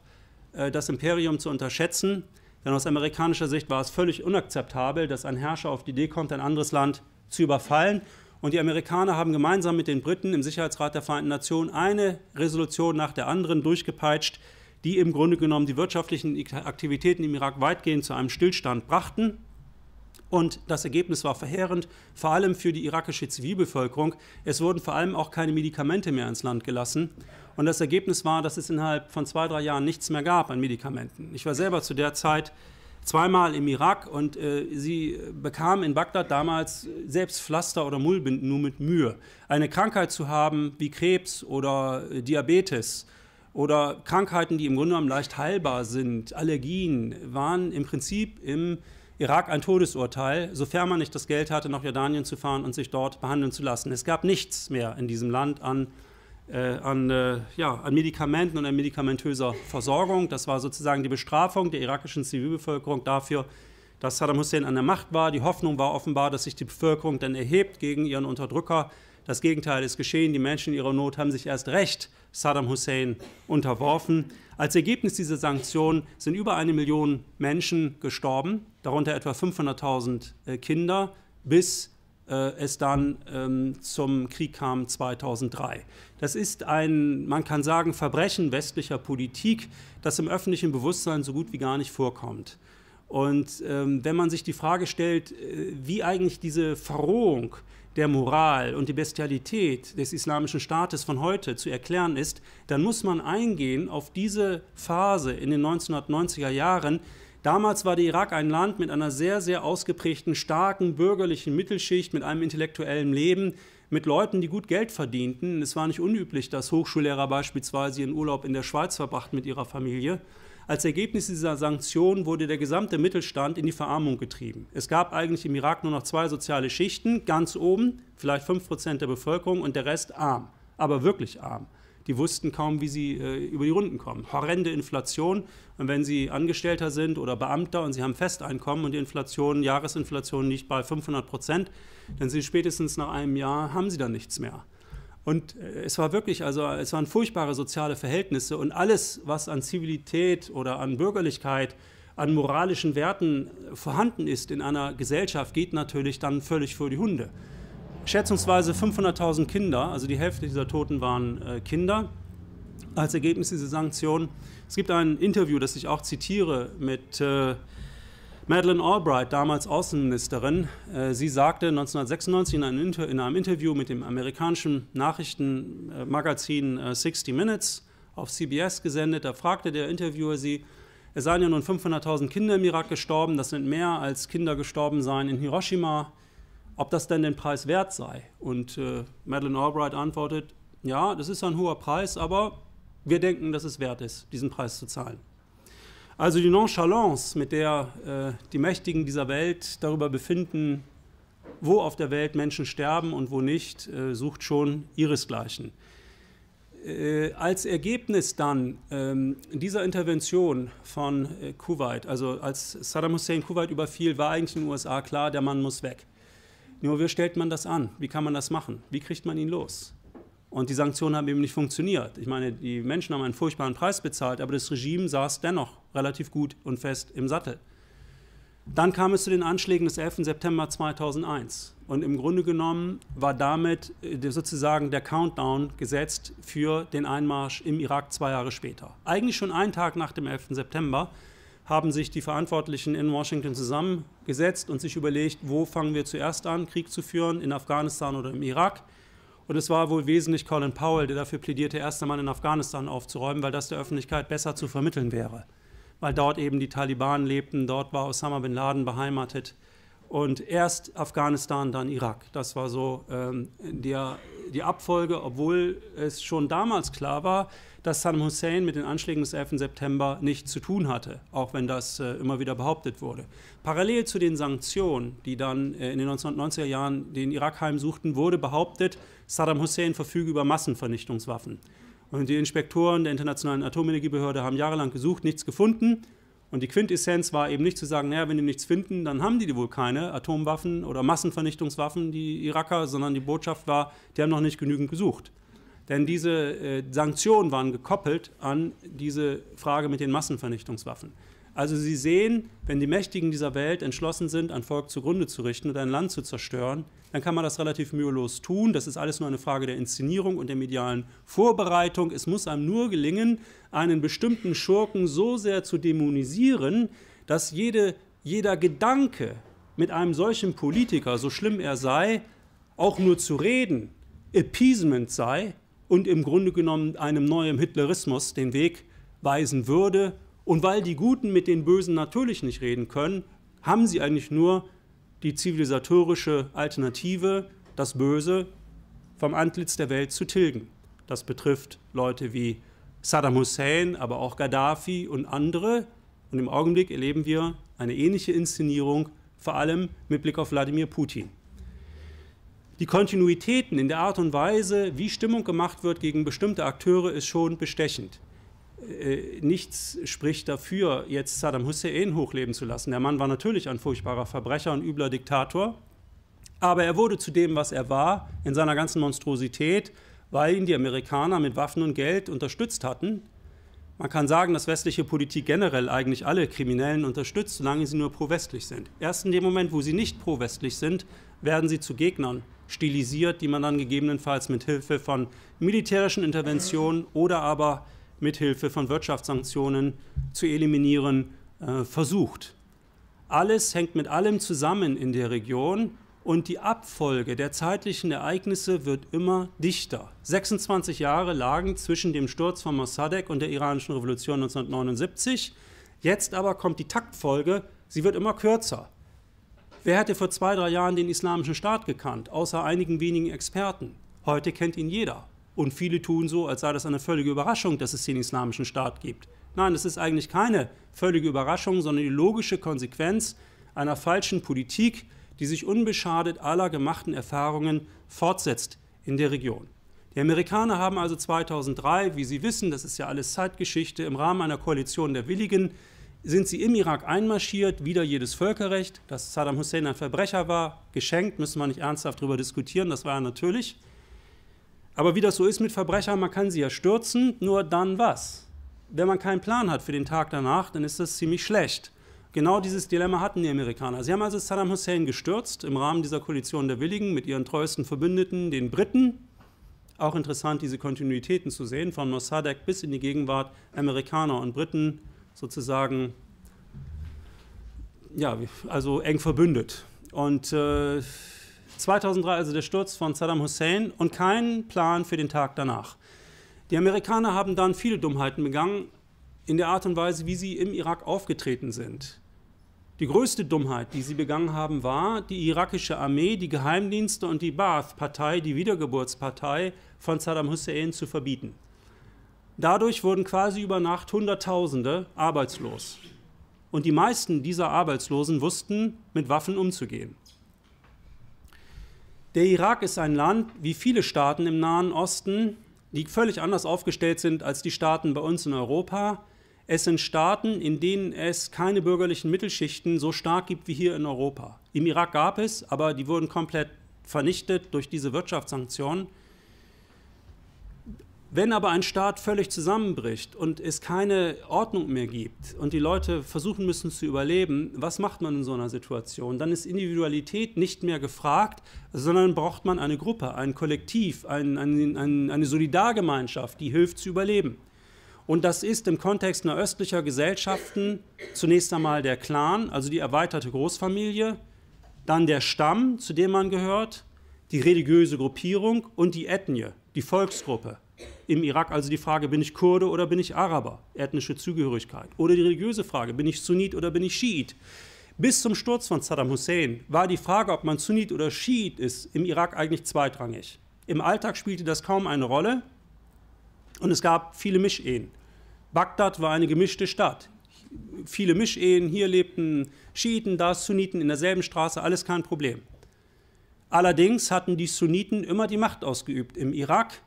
B: äh, das Imperium zu unterschätzen. Denn aus amerikanischer Sicht war es völlig unakzeptabel, dass ein Herrscher auf die Idee kommt, ein anderes Land zu überfallen. Und die Amerikaner haben gemeinsam mit den Briten im Sicherheitsrat der Vereinten Nationen eine Resolution nach der anderen durchgepeitscht, die im Grunde genommen die wirtschaftlichen Aktivitäten im Irak weitgehend zu einem Stillstand brachten. Und das Ergebnis war verheerend, vor allem für die irakische Zivilbevölkerung. Es wurden vor allem auch keine Medikamente mehr ins Land gelassen. Und das Ergebnis war, dass es innerhalb von zwei, drei Jahren nichts mehr gab an Medikamenten. Ich war selber zu der Zeit zweimal im Irak und äh, sie bekamen in Bagdad damals selbst Pflaster oder Mullbinden nur mit Mühe. Eine Krankheit zu haben wie Krebs oder äh, Diabetes oder Krankheiten, die im Grunde genommen leicht heilbar sind, Allergien, waren im Prinzip im Irak ein Todesurteil, sofern man nicht das Geld hatte, nach Jordanien zu fahren und sich dort behandeln zu lassen. Es gab nichts mehr in diesem Land an, an, äh, ja, an Medikamenten und an medikamentöser Versorgung. Das war sozusagen die Bestrafung der irakischen Zivilbevölkerung dafür, dass Saddam Hussein an der Macht war. Die Hoffnung war offenbar, dass sich die Bevölkerung dann erhebt gegen ihren Unterdrücker. Das Gegenteil ist geschehen. Die Menschen in ihrer Not haben sich erst recht Saddam Hussein unterworfen. Als Ergebnis dieser Sanktionen sind über eine Million Menschen gestorben, darunter etwa 500.000 äh, Kinder, bis äh, es dann ähm, zum Krieg kam 2003. Das ist ein, man kann sagen, Verbrechen westlicher Politik, das im öffentlichen Bewusstsein so gut wie gar nicht vorkommt. Und ähm, wenn man sich die Frage stellt, äh, wie eigentlich diese Verrohung der Moral und die Bestialität des islamischen Staates von heute zu erklären ist, dann muss man eingehen auf diese Phase in den 1990er Jahren. Damals war der Irak ein Land mit einer sehr, sehr ausgeprägten, starken bürgerlichen Mittelschicht, mit einem intellektuellen Leben, mit Leuten, die gut Geld verdienten. Es war nicht unüblich, dass Hochschullehrer beispielsweise ihren Urlaub in der Schweiz verbrachten mit ihrer Familie. Als Ergebnis dieser Sanktionen wurde der gesamte Mittelstand in die Verarmung getrieben. Es gab eigentlich im Irak nur noch zwei soziale Schichten, ganz oben, vielleicht 5% der Bevölkerung und der Rest arm, aber wirklich arm. Die wussten kaum, wie sie äh, über die Runden kommen. Horrende Inflation. Und wenn sie Angestellter sind oder Beamter und sie haben Festeinkommen und die Inflation, Jahresinflation liegt bei 500 Prozent, dann sind spätestens nach einem Jahr haben sie dann nichts mehr. Und äh, es war wirklich, also es waren furchtbare soziale Verhältnisse und alles, was an Zivilität oder an Bürgerlichkeit, an moralischen Werten vorhanden ist in einer Gesellschaft, geht natürlich dann völlig vor die Hunde. Schätzungsweise 500.000 Kinder, also die Hälfte dieser Toten waren äh, Kinder, als Ergebnis dieser Sanktionen. Es gibt ein Interview, das ich auch zitiere, mit äh, Madeleine Albright, damals Außenministerin, äh, sie sagte 1996 in einem, Inter in einem Interview mit dem amerikanischen Nachrichtenmagazin äh, 60 Minutes auf CBS gesendet, da fragte der Interviewer sie, es seien ja nun 500.000 Kinder im Irak gestorben, das sind mehr als Kinder gestorben seien in Hiroshima, ob das denn den Preis wert sei. Und äh, Madeleine Albright antwortet, ja, das ist ein hoher Preis, aber wir denken, dass es wert ist, diesen Preis zu zahlen. Also die Nonchalance, mit der äh, die Mächtigen dieser Welt darüber befinden, wo auf der Welt Menschen sterben und wo nicht, äh, sucht schon ihresgleichen. Äh, als Ergebnis dann ähm, dieser Intervention von äh, Kuwait, also als Saddam Hussein Kuwait überfiel, war eigentlich in den USA klar, der Mann muss weg. Nur wie stellt man das an? Wie kann man das machen? Wie kriegt man ihn los? Und die Sanktionen haben eben nicht funktioniert. Ich meine, die Menschen haben einen furchtbaren Preis bezahlt, aber das Regime saß dennoch relativ gut und fest im Sattel. Dann kam es zu den Anschlägen des 11. September 2001. Und im Grunde genommen war damit äh, sozusagen der Countdown gesetzt für den Einmarsch im Irak zwei Jahre später. Eigentlich schon einen Tag nach dem 11. September haben sich die Verantwortlichen in Washington zusammengesetzt und sich überlegt, wo fangen wir zuerst an, Krieg zu führen, in Afghanistan oder im Irak. Und es war wohl wesentlich Colin Powell, der dafür plädierte, erst einmal in Afghanistan aufzuräumen, weil das der Öffentlichkeit besser zu vermitteln wäre. Weil dort eben die Taliban lebten, dort war Osama bin Laden beheimatet. Und erst Afghanistan, dann Irak. Das war so ähm, der, die Abfolge, obwohl es schon damals klar war, dass Saddam Hussein mit den Anschlägen des 11. September nichts zu tun hatte, auch wenn das äh, immer wieder behauptet wurde. Parallel zu den Sanktionen, die dann äh, in den 1990er Jahren den Irak heimsuchten, wurde behauptet, Saddam Hussein verfüge über Massenvernichtungswaffen. Und die Inspektoren der Internationalen Atomenergiebehörde haben jahrelang gesucht, nichts gefunden. Und die Quintessenz war eben nicht zu sagen, naja, wenn die nichts finden, dann haben die wohl keine Atomwaffen oder Massenvernichtungswaffen, die Iraker, sondern die Botschaft war, die haben noch nicht genügend gesucht. Denn diese äh, Sanktionen waren gekoppelt an diese Frage mit den Massenvernichtungswaffen. Also Sie sehen, wenn die Mächtigen dieser Welt entschlossen sind, ein Volk zugrunde zu richten oder ein Land zu zerstören, dann kann man das relativ mühelos tun. Das ist alles nur eine Frage der Inszenierung und der medialen Vorbereitung. Es muss einem nur gelingen, einen bestimmten Schurken so sehr zu dämonisieren, dass jede, jeder Gedanke mit einem solchen Politiker, so schlimm er sei, auch nur zu reden, Appeasement sei und im Grunde genommen einem neuen Hitlerismus den Weg weisen würde und weil die Guten mit den Bösen natürlich nicht reden können, haben sie eigentlich nur die zivilisatorische Alternative, das Böse vom Antlitz der Welt zu tilgen. Das betrifft Leute wie Saddam Hussein, aber auch Gaddafi und andere. Und im Augenblick erleben wir eine ähnliche Inszenierung, vor allem mit Blick auf Wladimir Putin. Die Kontinuitäten in der Art und Weise, wie Stimmung gemacht wird gegen bestimmte Akteure, ist schon bestechend. Äh, nichts spricht dafür, jetzt Saddam Hussein hochleben zu lassen. Der Mann war natürlich ein furchtbarer Verbrecher und übler Diktator, aber er wurde zu dem, was er war, in seiner ganzen Monstrosität, weil ihn die Amerikaner mit Waffen und Geld unterstützt hatten. Man kann sagen, dass westliche Politik generell eigentlich alle Kriminellen unterstützt, solange sie nur pro-westlich sind. Erst in dem Moment, wo sie nicht pro-westlich sind, werden sie zu Gegnern stilisiert, die man dann gegebenenfalls mit Hilfe von militärischen Interventionen oder aber mithilfe von Wirtschaftssanktionen zu eliminieren äh, versucht. Alles hängt mit allem zusammen in der Region und die Abfolge der zeitlichen Ereignisse wird immer dichter. 26 Jahre lagen zwischen dem Sturz von Mossadegh und der iranischen Revolution 1979. Jetzt aber kommt die Taktfolge, sie wird immer kürzer. Wer hätte vor zwei, drei Jahren den Islamischen Staat gekannt, außer einigen wenigen Experten? Heute kennt ihn jeder. Und viele tun so, als sei das eine völlige Überraschung, dass es den Islamischen Staat gibt. Nein, das ist eigentlich keine völlige Überraschung, sondern die logische Konsequenz einer falschen Politik, die sich unbeschadet aller gemachten Erfahrungen fortsetzt in der Region. Die Amerikaner haben also 2003, wie Sie wissen, das ist ja alles Zeitgeschichte, im Rahmen einer Koalition der Willigen, sind sie im Irak einmarschiert, wieder jedes Völkerrecht, dass Saddam Hussein ein Verbrecher war, geschenkt, müssen wir nicht ernsthaft darüber diskutieren, das war ja natürlich. Aber wie das so ist mit Verbrechern, man kann sie ja stürzen, nur dann was? Wenn man keinen Plan hat für den Tag danach, dann ist das ziemlich schlecht. Genau dieses Dilemma hatten die Amerikaner. Sie haben also Saddam Hussein gestürzt im Rahmen dieser Koalition der Willigen mit ihren treuesten Verbündeten, den Briten. Auch interessant, diese Kontinuitäten zu sehen, von Mossadegh bis in die Gegenwart Amerikaner und Briten sozusagen, ja, also eng verbündet. Und äh, 2003 also der Sturz von Saddam Hussein und kein Plan für den Tag danach. Die Amerikaner haben dann viele Dummheiten begangen in der Art und Weise, wie sie im Irak aufgetreten sind. Die größte Dummheit, die sie begangen haben, war, die irakische Armee, die Geheimdienste und die Baath-Partei, die Wiedergeburtspartei von Saddam Hussein zu verbieten. Dadurch wurden quasi über Nacht Hunderttausende arbeitslos. Und die meisten dieser Arbeitslosen wussten, mit Waffen umzugehen. Der Irak ist ein Land, wie viele Staaten im Nahen Osten, die völlig anders aufgestellt sind als die Staaten bei uns in Europa. Es sind Staaten, in denen es keine bürgerlichen Mittelschichten so stark gibt wie hier in Europa. Im Irak gab es, aber die wurden komplett vernichtet durch diese Wirtschaftssanktionen. Wenn aber ein Staat völlig zusammenbricht und es keine Ordnung mehr gibt und die Leute versuchen müssen zu überleben, was macht man in so einer Situation? Dann ist Individualität nicht mehr gefragt, sondern braucht man eine Gruppe, ein Kollektiv, ein, ein, ein, eine Solidargemeinschaft, die hilft zu überleben. Und das ist im Kontext einer östlicher Gesellschaften zunächst einmal der Clan, also die erweiterte Großfamilie, dann der Stamm, zu dem man gehört, die religiöse Gruppierung und die Ethnie, die Volksgruppe. Im Irak also die Frage, bin ich Kurde oder bin ich Araber, ethnische Zugehörigkeit. Oder die religiöse Frage, bin ich Sunnit oder bin ich Schiit. Bis zum Sturz von Saddam Hussein war die Frage, ob man Sunnit oder Schiit ist, im Irak eigentlich zweitrangig. Im Alltag spielte das kaum eine Rolle und es gab viele Mischehen. Bagdad war eine gemischte Stadt. Viele Mischehen, hier lebten Schiiten, da Sunniten in derselben Straße, alles kein Problem. Allerdings hatten die Sunniten immer die Macht ausgeübt im Irak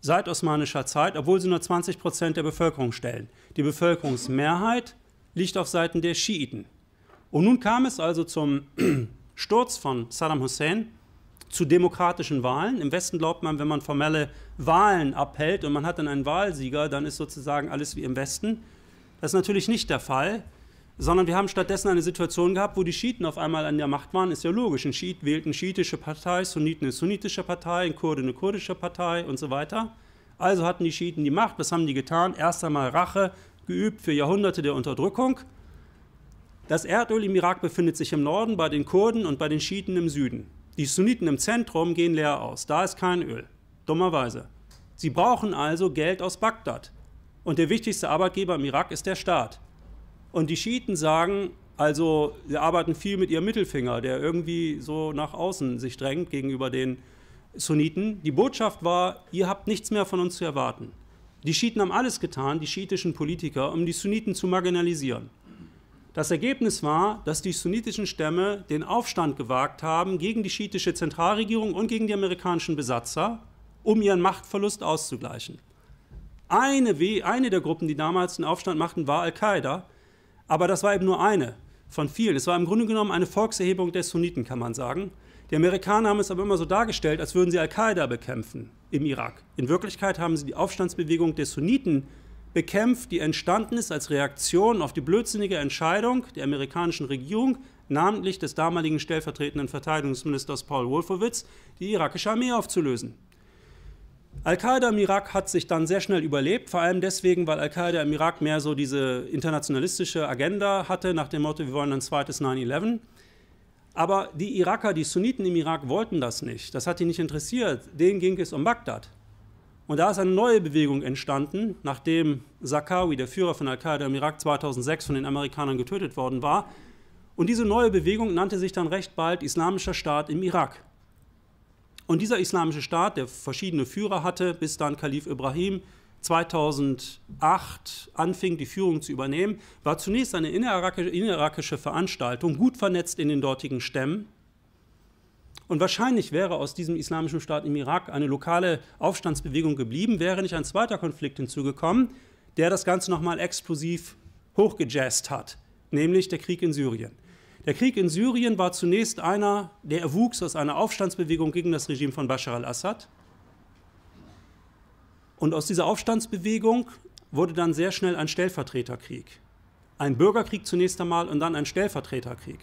B: seit osmanischer Zeit, obwohl sie nur 20 Prozent der Bevölkerung stellen. Die Bevölkerungsmehrheit liegt auf Seiten der Schiiten. Und nun kam es also zum Sturz von Saddam Hussein zu demokratischen Wahlen. Im Westen glaubt man, wenn man formelle Wahlen abhält und man hat dann einen Wahlsieger, dann ist sozusagen alles wie im Westen. Das ist natürlich nicht der Fall sondern wir haben stattdessen eine Situation gehabt, wo die Schiiten auf einmal an der Macht waren. Ist ja logisch. Ein Schiit wählt eine schiitische Partei, Sunniten eine sunnitische Partei, ein Kurde eine kurdische Partei und so weiter. Also hatten die Schiiten die Macht. Was haben die getan? Erst einmal Rache geübt für Jahrhunderte der Unterdrückung. Das Erdöl im Irak befindet sich im Norden bei den Kurden und bei den Schiiten im Süden. Die Sunniten im Zentrum gehen leer aus. Da ist kein Öl. Dummerweise. Sie brauchen also Geld aus Bagdad. Und der wichtigste Arbeitgeber im Irak ist der Staat. Und die Schiiten sagen, also sie arbeiten viel mit ihrem Mittelfinger, der irgendwie so nach außen sich drängt gegenüber den Sunniten. Die Botschaft war, ihr habt nichts mehr von uns zu erwarten. Die Schiiten haben alles getan, die schiitischen Politiker, um die Sunniten zu marginalisieren. Das Ergebnis war, dass die sunnitischen Stämme den Aufstand gewagt haben gegen die schiitische Zentralregierung und gegen die amerikanischen Besatzer, um ihren Machtverlust auszugleichen. Eine, eine der Gruppen, die damals den Aufstand machten, war Al-Qaida, aber das war eben nur eine von vielen. Es war im Grunde genommen eine Volkserhebung der Sunniten, kann man sagen. Die Amerikaner haben es aber immer so dargestellt, als würden sie Al-Qaida bekämpfen im Irak. In Wirklichkeit haben sie die Aufstandsbewegung der Sunniten bekämpft, die entstanden ist als Reaktion auf die blödsinnige Entscheidung der amerikanischen Regierung, namentlich des damaligen stellvertretenden Verteidigungsministers Paul Wolfowitz, die irakische Armee aufzulösen. Al-Qaida im Irak hat sich dann sehr schnell überlebt, vor allem deswegen, weil Al-Qaida im Irak mehr so diese internationalistische Agenda hatte, nach dem Motto, wir wollen ein zweites 9-11. Aber die Iraker, die Sunniten im Irak wollten das nicht. Das hat die nicht interessiert. Denen ging es um Bagdad. Und da ist eine neue Bewegung entstanden, nachdem Zakawi, der Führer von Al-Qaida im Irak, 2006 von den Amerikanern getötet worden war. Und diese neue Bewegung nannte sich dann recht bald Islamischer Staat im Irak. Und dieser islamische Staat, der verschiedene Führer hatte, bis dann Kalif Ibrahim 2008 anfing, die Führung zu übernehmen, war zunächst eine innerakische Veranstaltung, gut vernetzt in den dortigen Stämmen. Und wahrscheinlich wäre aus diesem islamischen Staat im Irak eine lokale Aufstandsbewegung geblieben, wäre nicht ein zweiter Konflikt hinzugekommen, der das Ganze nochmal explosiv hochgejazzt hat, nämlich der Krieg in Syrien. Der Krieg in Syrien war zunächst einer, der erwuchs aus einer Aufstandsbewegung gegen das Regime von Bashar al-Assad. Und aus dieser Aufstandsbewegung wurde dann sehr schnell ein Stellvertreterkrieg. Ein Bürgerkrieg zunächst einmal und dann ein Stellvertreterkrieg.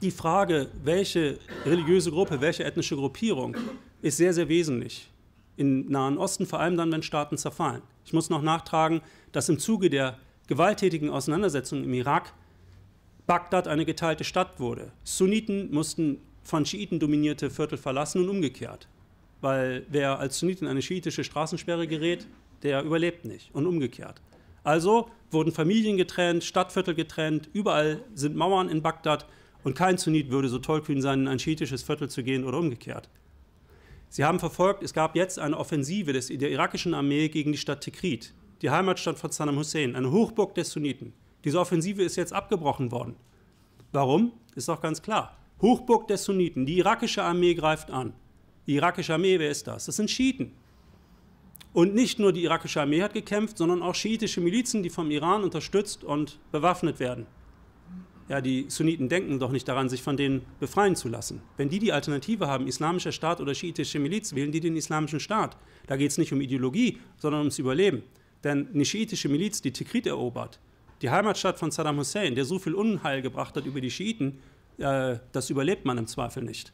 B: Die Frage, welche religiöse Gruppe, welche ethnische Gruppierung, ist sehr, sehr wesentlich. Im Nahen Osten, vor allem dann, wenn Staaten zerfallen. Ich muss noch nachtragen, dass im Zuge der gewalttätigen Auseinandersetzungen im Irak Bagdad eine geteilte Stadt wurde. Sunniten mussten von Schiiten dominierte Viertel verlassen und umgekehrt. Weil wer als Sunnit in eine schiitische Straßensperre gerät, der überlebt nicht und umgekehrt. Also wurden Familien getrennt, Stadtviertel getrennt, überall sind Mauern in Bagdad und kein Sunnit würde so tollkühn sein, in ein schiitisches Viertel zu gehen oder umgekehrt. Sie haben verfolgt, es gab jetzt eine Offensive der irakischen Armee gegen die Stadt Tikrit, die Heimatstadt von Saddam Hussein, eine Hochburg des Sunniten. Diese Offensive ist jetzt abgebrochen worden. Warum? Ist doch ganz klar. Hochburg des Sunniten, die irakische Armee greift an. Die irakische Armee, wer ist das? Das sind Schiiten. Und nicht nur die irakische Armee hat gekämpft, sondern auch schiitische Milizen, die vom Iran unterstützt und bewaffnet werden. Ja, die Sunniten denken doch nicht daran, sich von denen befreien zu lassen. Wenn die die Alternative haben, islamischer Staat oder schiitische Miliz, wählen die den islamischen Staat. Da geht es nicht um Ideologie, sondern ums Überleben. Denn eine schiitische Miliz, die Tikrit erobert, die Heimatstadt von Saddam Hussein, der so viel Unheil gebracht hat über die Schiiten, äh, das überlebt man im Zweifel nicht.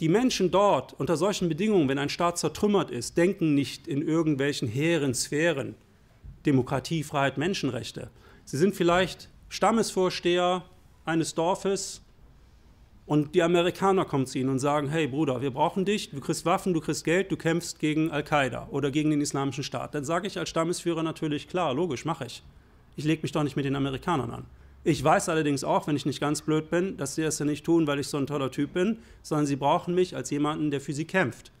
B: Die Menschen dort unter solchen Bedingungen, wenn ein Staat zertrümmert ist, denken nicht in irgendwelchen hehren Sphären. Demokratie, Freiheit, Menschenrechte. Sie sind vielleicht Stammesvorsteher eines Dorfes und die Amerikaner kommen zu ihnen und sagen, hey Bruder, wir brauchen dich, du kriegst Waffen, du kriegst Geld, du kämpfst gegen Al-Qaida oder gegen den Islamischen Staat. Dann sage ich als Stammesführer natürlich, klar, logisch, mache ich. Ich lege mich doch nicht mit den Amerikanern an. Ich weiß allerdings auch, wenn ich nicht ganz blöd bin, dass sie das ja nicht tun, weil ich so ein toller Typ bin, sondern sie brauchen mich als jemanden, der für sie kämpft.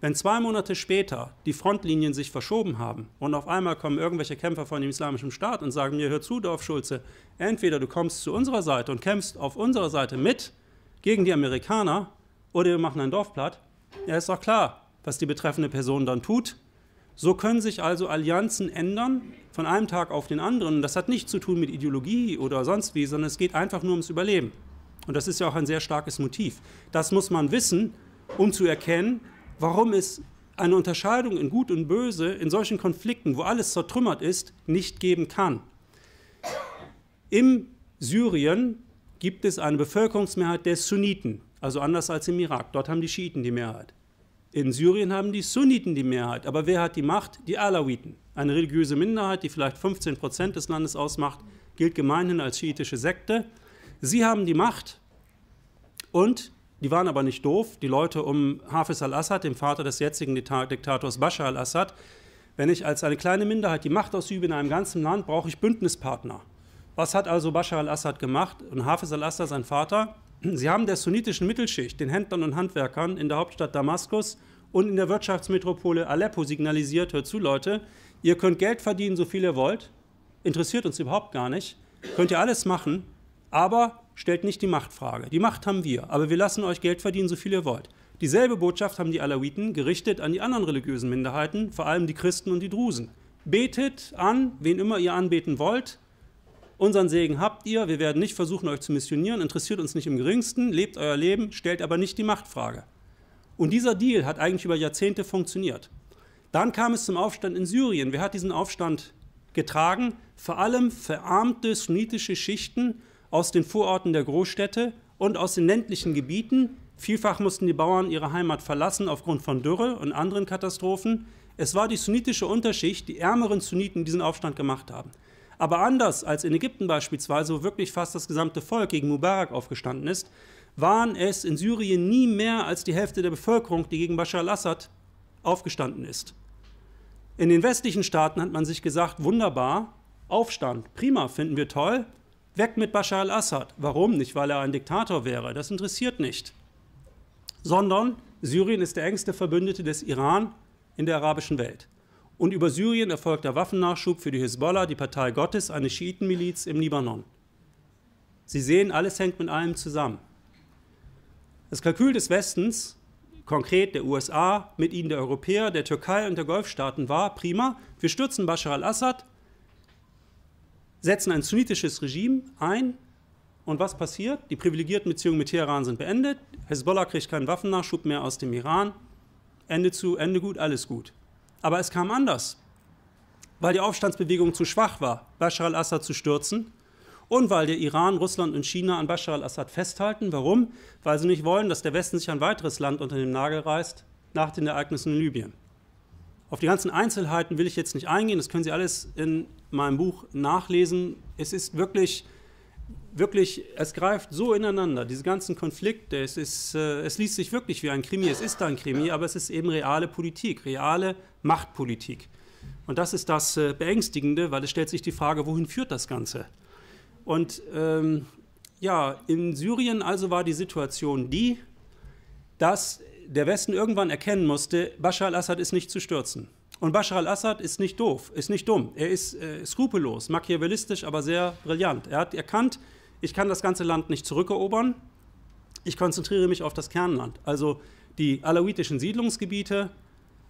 B: Wenn zwei Monate später die Frontlinien sich verschoben haben und auf einmal kommen irgendwelche Kämpfer von dem Islamischen Staat und sagen mir, hör zu, Dorfschulze, entweder du kommst zu unserer Seite und kämpfst auf unserer Seite mit gegen die Amerikaner oder wir machen ein Dorfblatt, ja ist doch klar, was die betreffende Person dann tut. So können sich also Allianzen ändern von einem Tag auf den anderen. Das hat nichts zu tun mit Ideologie oder sonst wie, sondern es geht einfach nur ums Überleben. Und das ist ja auch ein sehr starkes Motiv. Das muss man wissen, um zu erkennen, warum es eine Unterscheidung in Gut und Böse in solchen Konflikten, wo alles zertrümmert ist, nicht geben kann. Im Syrien gibt es eine Bevölkerungsmehrheit der Sunniten, also anders als im Irak. Dort haben die Schiiten die Mehrheit. In Syrien haben die Sunniten die Mehrheit. Aber wer hat die Macht? Die Alawiten. Eine religiöse Minderheit, die vielleicht 15 Prozent des Landes ausmacht, gilt gemeinhin als schiitische Sekte. Sie haben die Macht und die waren aber nicht doof. Die Leute um Hafiz al-Assad, dem Vater des jetzigen Diktators Bashar al-Assad, wenn ich als eine kleine Minderheit die Macht ausübe in einem ganzen Land, brauche ich Bündnispartner. Was hat also Bashar al-Assad gemacht und Hafiz al-Assad, sein Vater? Sie haben der sunnitischen Mittelschicht, den Händlern und Handwerkern in der Hauptstadt Damaskus und in der Wirtschaftsmetropole Aleppo signalisiert, hört zu Leute, ihr könnt Geld verdienen, so viel ihr wollt, interessiert uns überhaupt gar nicht, könnt ihr alles machen, aber stellt nicht die Machtfrage. Die Macht haben wir, aber wir lassen euch Geld verdienen, so viel ihr wollt. Dieselbe Botschaft haben die Alawiten gerichtet an die anderen religiösen Minderheiten, vor allem die Christen und die Drusen. Betet an, wen immer ihr anbeten wollt, Unseren Segen habt ihr, wir werden nicht versuchen, euch zu missionieren, interessiert uns nicht im geringsten, lebt euer Leben, stellt aber nicht die Machtfrage. Und dieser Deal hat eigentlich über Jahrzehnte funktioniert. Dann kam es zum Aufstand in Syrien. Wer hat diesen Aufstand getragen? Vor allem verarmte sunnitische Schichten aus den Vororten der Großstädte und aus den ländlichen Gebieten. Vielfach mussten die Bauern ihre Heimat verlassen aufgrund von Dürre und anderen Katastrophen. Es war die sunnitische Unterschicht, die ärmeren Sunniten, die diesen Aufstand gemacht haben. Aber anders als in Ägypten beispielsweise, wo wirklich fast das gesamte Volk gegen Mubarak aufgestanden ist, waren es in Syrien nie mehr als die Hälfte der Bevölkerung, die gegen Bashar al-Assad aufgestanden ist. In den westlichen Staaten hat man sich gesagt, wunderbar, Aufstand, prima, finden wir toll, weg mit Bashar al-Assad. Warum? Nicht, weil er ein Diktator wäre, das interessiert nicht. Sondern Syrien ist der engste Verbündete des Iran in der arabischen Welt. Und über Syrien erfolgt der Waffennachschub für die Hisbollah, die Partei Gottes, eine Schiitenmiliz im Libanon. Sie sehen, alles hängt mit allem zusammen. Das Kalkül des Westens, konkret der USA, mit ihnen der Europäer, der Türkei und der Golfstaaten war, prima, wir stürzen Bashar al-Assad, setzen ein sunnitisches Regime ein und was passiert? Die privilegierten Beziehungen mit Teheran sind beendet, Hezbollah kriegt keinen Waffennachschub mehr aus dem Iran, Ende zu, Ende gut, alles gut. Aber es kam anders, weil die Aufstandsbewegung zu schwach war, Bashar al-Assad zu stürzen und weil der Iran, Russland und China an Bashar al-Assad festhalten. Warum? Weil sie nicht wollen, dass der Westen sich ein weiteres Land unter den Nagel reißt nach den Ereignissen in Libyen. Auf die ganzen Einzelheiten will ich jetzt nicht eingehen, das können Sie alles in meinem Buch nachlesen. Es ist wirklich wirklich, es greift so ineinander, diese ganzen Konflikte, es, ist, äh, es liest sich wirklich wie ein Krimi, es ist ein Krimi, aber es ist eben reale Politik, reale Machtpolitik. Und das ist das äh, Beängstigende, weil es stellt sich die Frage, wohin führt das Ganze? Und ähm, ja, in Syrien also war die Situation die, dass der Westen irgendwann erkennen musste, Bashar al-Assad ist nicht zu stürzen. Und Bashar al-Assad ist nicht doof, ist nicht dumm. Er ist äh, skrupellos, machiavellistisch, aber sehr brillant. Er hat erkannt, ich kann das ganze Land nicht zurückerobern. Ich konzentriere mich auf das Kernland, also die alawitischen Siedlungsgebiete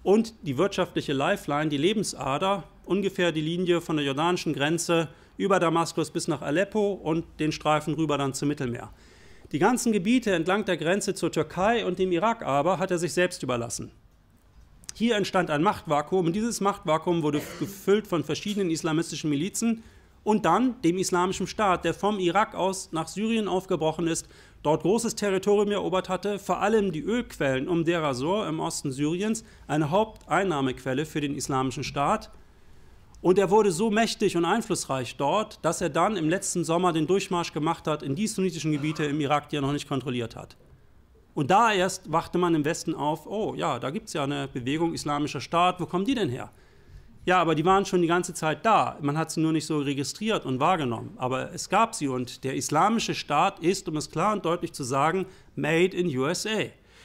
B: und die wirtschaftliche Lifeline, die Lebensader, ungefähr die Linie von der jordanischen Grenze über Damaskus bis nach Aleppo und den Streifen rüber dann zum Mittelmeer. Die ganzen Gebiete entlang der Grenze zur Türkei und dem Irak aber hat er sich selbst überlassen. Hier entstand ein Machtvakuum und dieses Machtvakuum wurde gefüllt von verschiedenen islamistischen Milizen und dann dem islamischen Staat, der vom Irak aus nach Syrien aufgebrochen ist, dort großes Territorium erobert hatte, vor allem die Ölquellen um Deir im Osten Syriens, eine Haupteinnahmequelle für den islamischen Staat und er wurde so mächtig und einflussreich dort, dass er dann im letzten Sommer den Durchmarsch gemacht hat in die sunnitischen Gebiete im Irak, die er noch nicht kontrolliert hat. Und da erst wachte man im Westen auf, oh ja, da gibt es ja eine Bewegung islamischer Staat, wo kommen die denn her? Ja, aber die waren schon die ganze Zeit da. Man hat sie nur nicht so registriert und wahrgenommen. Aber es gab sie und der islamische Staat ist, um es klar und deutlich zu sagen, made in USA.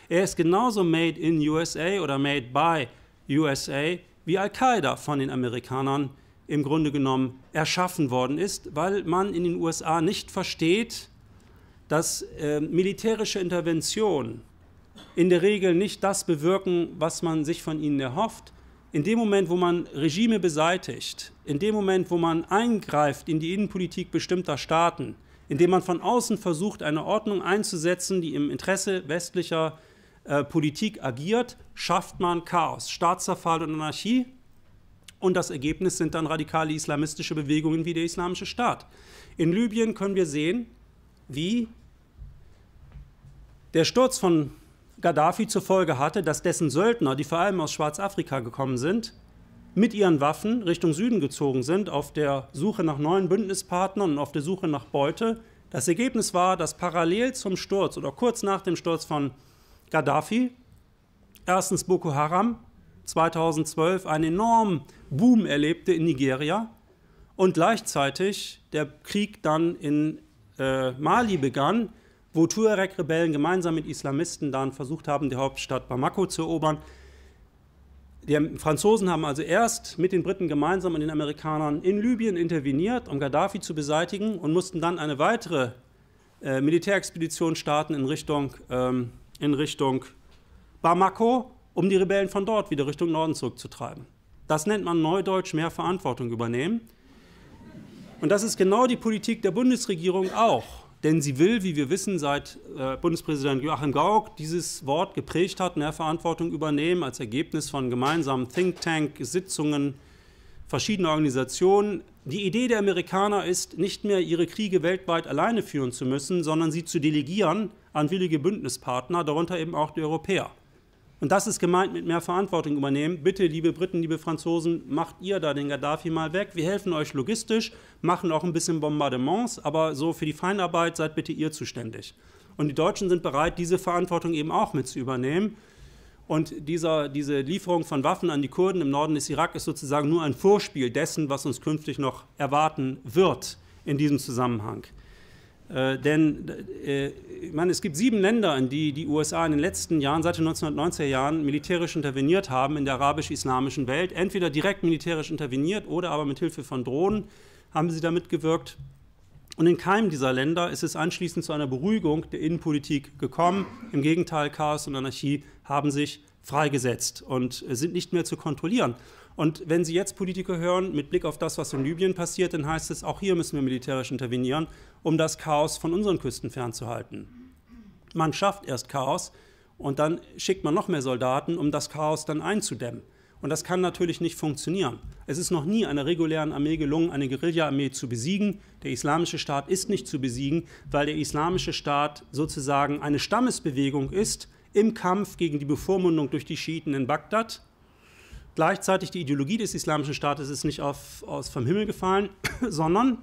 B: Er ist genauso made in USA oder made by USA wie Al-Qaida von den Amerikanern im Grunde genommen erschaffen worden ist, weil man in den USA nicht versteht, dass äh, militärische Interventionen in der Regel nicht das bewirken, was man sich von ihnen erhofft. In dem Moment, wo man Regime beseitigt, in dem Moment, wo man eingreift in die Innenpolitik bestimmter Staaten, indem man von außen versucht, eine Ordnung einzusetzen, die im Interesse westlicher äh, Politik agiert, schafft man Chaos, Staatszerfall und Anarchie. Und das Ergebnis sind dann radikale islamistische Bewegungen wie der Islamische Staat. In Libyen können wir sehen, wie der Sturz von Gaddafi zur Folge hatte, dass dessen Söldner, die vor allem aus Schwarzafrika gekommen sind, mit ihren Waffen Richtung Süden gezogen sind, auf der Suche nach neuen Bündnispartnern und auf der Suche nach Beute. Das Ergebnis war, dass parallel zum Sturz oder kurz nach dem Sturz von Gaddafi, erstens Boko Haram 2012 einen enormen Boom erlebte in Nigeria und gleichzeitig der Krieg dann in äh, Mali begann, wo Tuareg-Rebellen gemeinsam mit Islamisten dann versucht haben, die Hauptstadt Bamako zu erobern. Die Franzosen haben also erst mit den Briten gemeinsam und den Amerikanern in Libyen interveniert, um Gaddafi zu beseitigen und mussten dann eine weitere äh, Militärexpedition starten in Richtung ähm, in Richtung Bamako, um die Rebellen von dort wieder Richtung Norden zurückzutreiben. Das nennt man neudeutsch mehr Verantwortung übernehmen. Und das ist genau die Politik der Bundesregierung auch. Denn sie will, wie wir wissen, seit äh, Bundespräsident Joachim Gauck dieses Wort geprägt hat, mehr Verantwortung übernehmen als Ergebnis von gemeinsamen Think Tank-Sitzungen verschiedener Organisationen. Die Idee der Amerikaner ist, nicht mehr ihre Kriege weltweit alleine führen zu müssen, sondern sie zu delegieren an willige Bündnispartner, darunter eben auch die Europäer. Und das ist gemeint mit mehr Verantwortung übernehmen. Bitte, liebe Briten, liebe Franzosen, macht ihr da den Gaddafi mal weg. Wir helfen euch logistisch, machen auch ein bisschen Bombardements, aber so für die Feinarbeit seid bitte ihr zuständig. Und die Deutschen sind bereit, diese Verantwortung eben auch mit zu übernehmen. Und dieser, diese Lieferung von Waffen an die Kurden im Norden des Irak ist sozusagen nur ein Vorspiel dessen, was uns künftig noch erwarten wird in diesem Zusammenhang. Äh, denn äh, meine, es gibt sieben Länder, in die die USA in den letzten Jahren, seit den 1990er Jahren, militärisch interveniert haben in der arabisch-islamischen Welt. Entweder direkt militärisch interveniert oder aber mit Hilfe von Drohnen haben sie da mitgewirkt. Und in keinem dieser Länder ist es anschließend zu einer Beruhigung der Innenpolitik gekommen. Im Gegenteil, Chaos und Anarchie haben sich freigesetzt und sind nicht mehr zu kontrollieren. Und wenn Sie jetzt Politiker hören, mit Blick auf das, was in Libyen passiert, dann heißt es, auch hier müssen wir militärisch intervenieren, um das Chaos von unseren Küsten fernzuhalten. Man schafft erst Chaos und dann schickt man noch mehr Soldaten, um das Chaos dann einzudämmen. Und das kann natürlich nicht funktionieren. Es ist noch nie einer regulären Armee gelungen, eine Guerilla-Armee zu besiegen. Der islamische Staat ist nicht zu besiegen, weil der islamische Staat sozusagen eine Stammesbewegung ist im Kampf gegen die Bevormundung durch die Schiiten in Bagdad Gleichzeitig die Ideologie des Islamischen Staates ist nicht auf, aus vom Himmel gefallen, sondern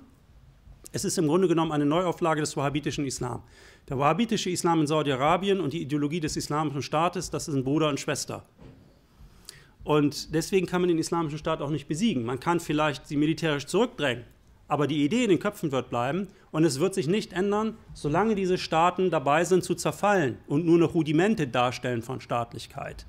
B: es ist im Grunde genommen eine Neuauflage des wahhabitischen Islam. Der wahhabitische Islam in Saudi-Arabien und die Ideologie des Islamischen Staates, das sind Bruder und Schwester. Und deswegen kann man den Islamischen Staat auch nicht besiegen. Man kann vielleicht sie militärisch zurückdrängen, Aber die Idee in den Köpfen wird bleiben und es wird sich nicht ändern, solange diese Staaten dabei sind zu zerfallen und nur noch Rudimente darstellen von Staatlichkeit.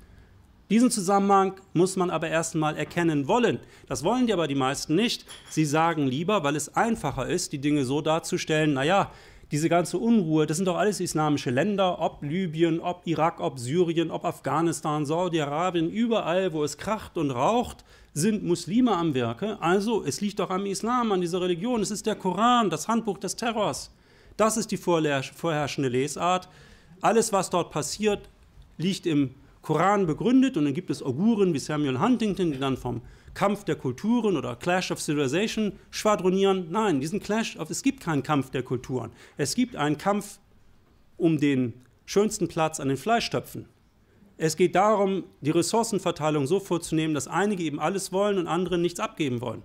B: Diesen Zusammenhang muss man aber erst einmal erkennen wollen. Das wollen die aber die meisten nicht. Sie sagen lieber, weil es einfacher ist, die Dinge so darzustellen, naja, diese ganze Unruhe, das sind doch alles islamische Länder, ob Libyen, ob Irak, ob Syrien, ob Afghanistan, Saudi-Arabien, überall, wo es kracht und raucht, sind Muslime am Werke. Also, es liegt doch am Islam, an dieser Religion. Es ist der Koran, das Handbuch des Terrors. Das ist die vorherrschende Lesart. Alles, was dort passiert, liegt im Koran begründet und dann gibt es Auguren wie Samuel Huntington, die dann vom Kampf der Kulturen oder Clash of Civilization schwadronieren. Nein, diesen Clash of, es gibt keinen Kampf der Kulturen. Es gibt einen Kampf um den schönsten Platz an den Fleischtöpfen. Es geht darum, die Ressourcenverteilung so vorzunehmen, dass einige eben alles wollen und andere nichts abgeben wollen.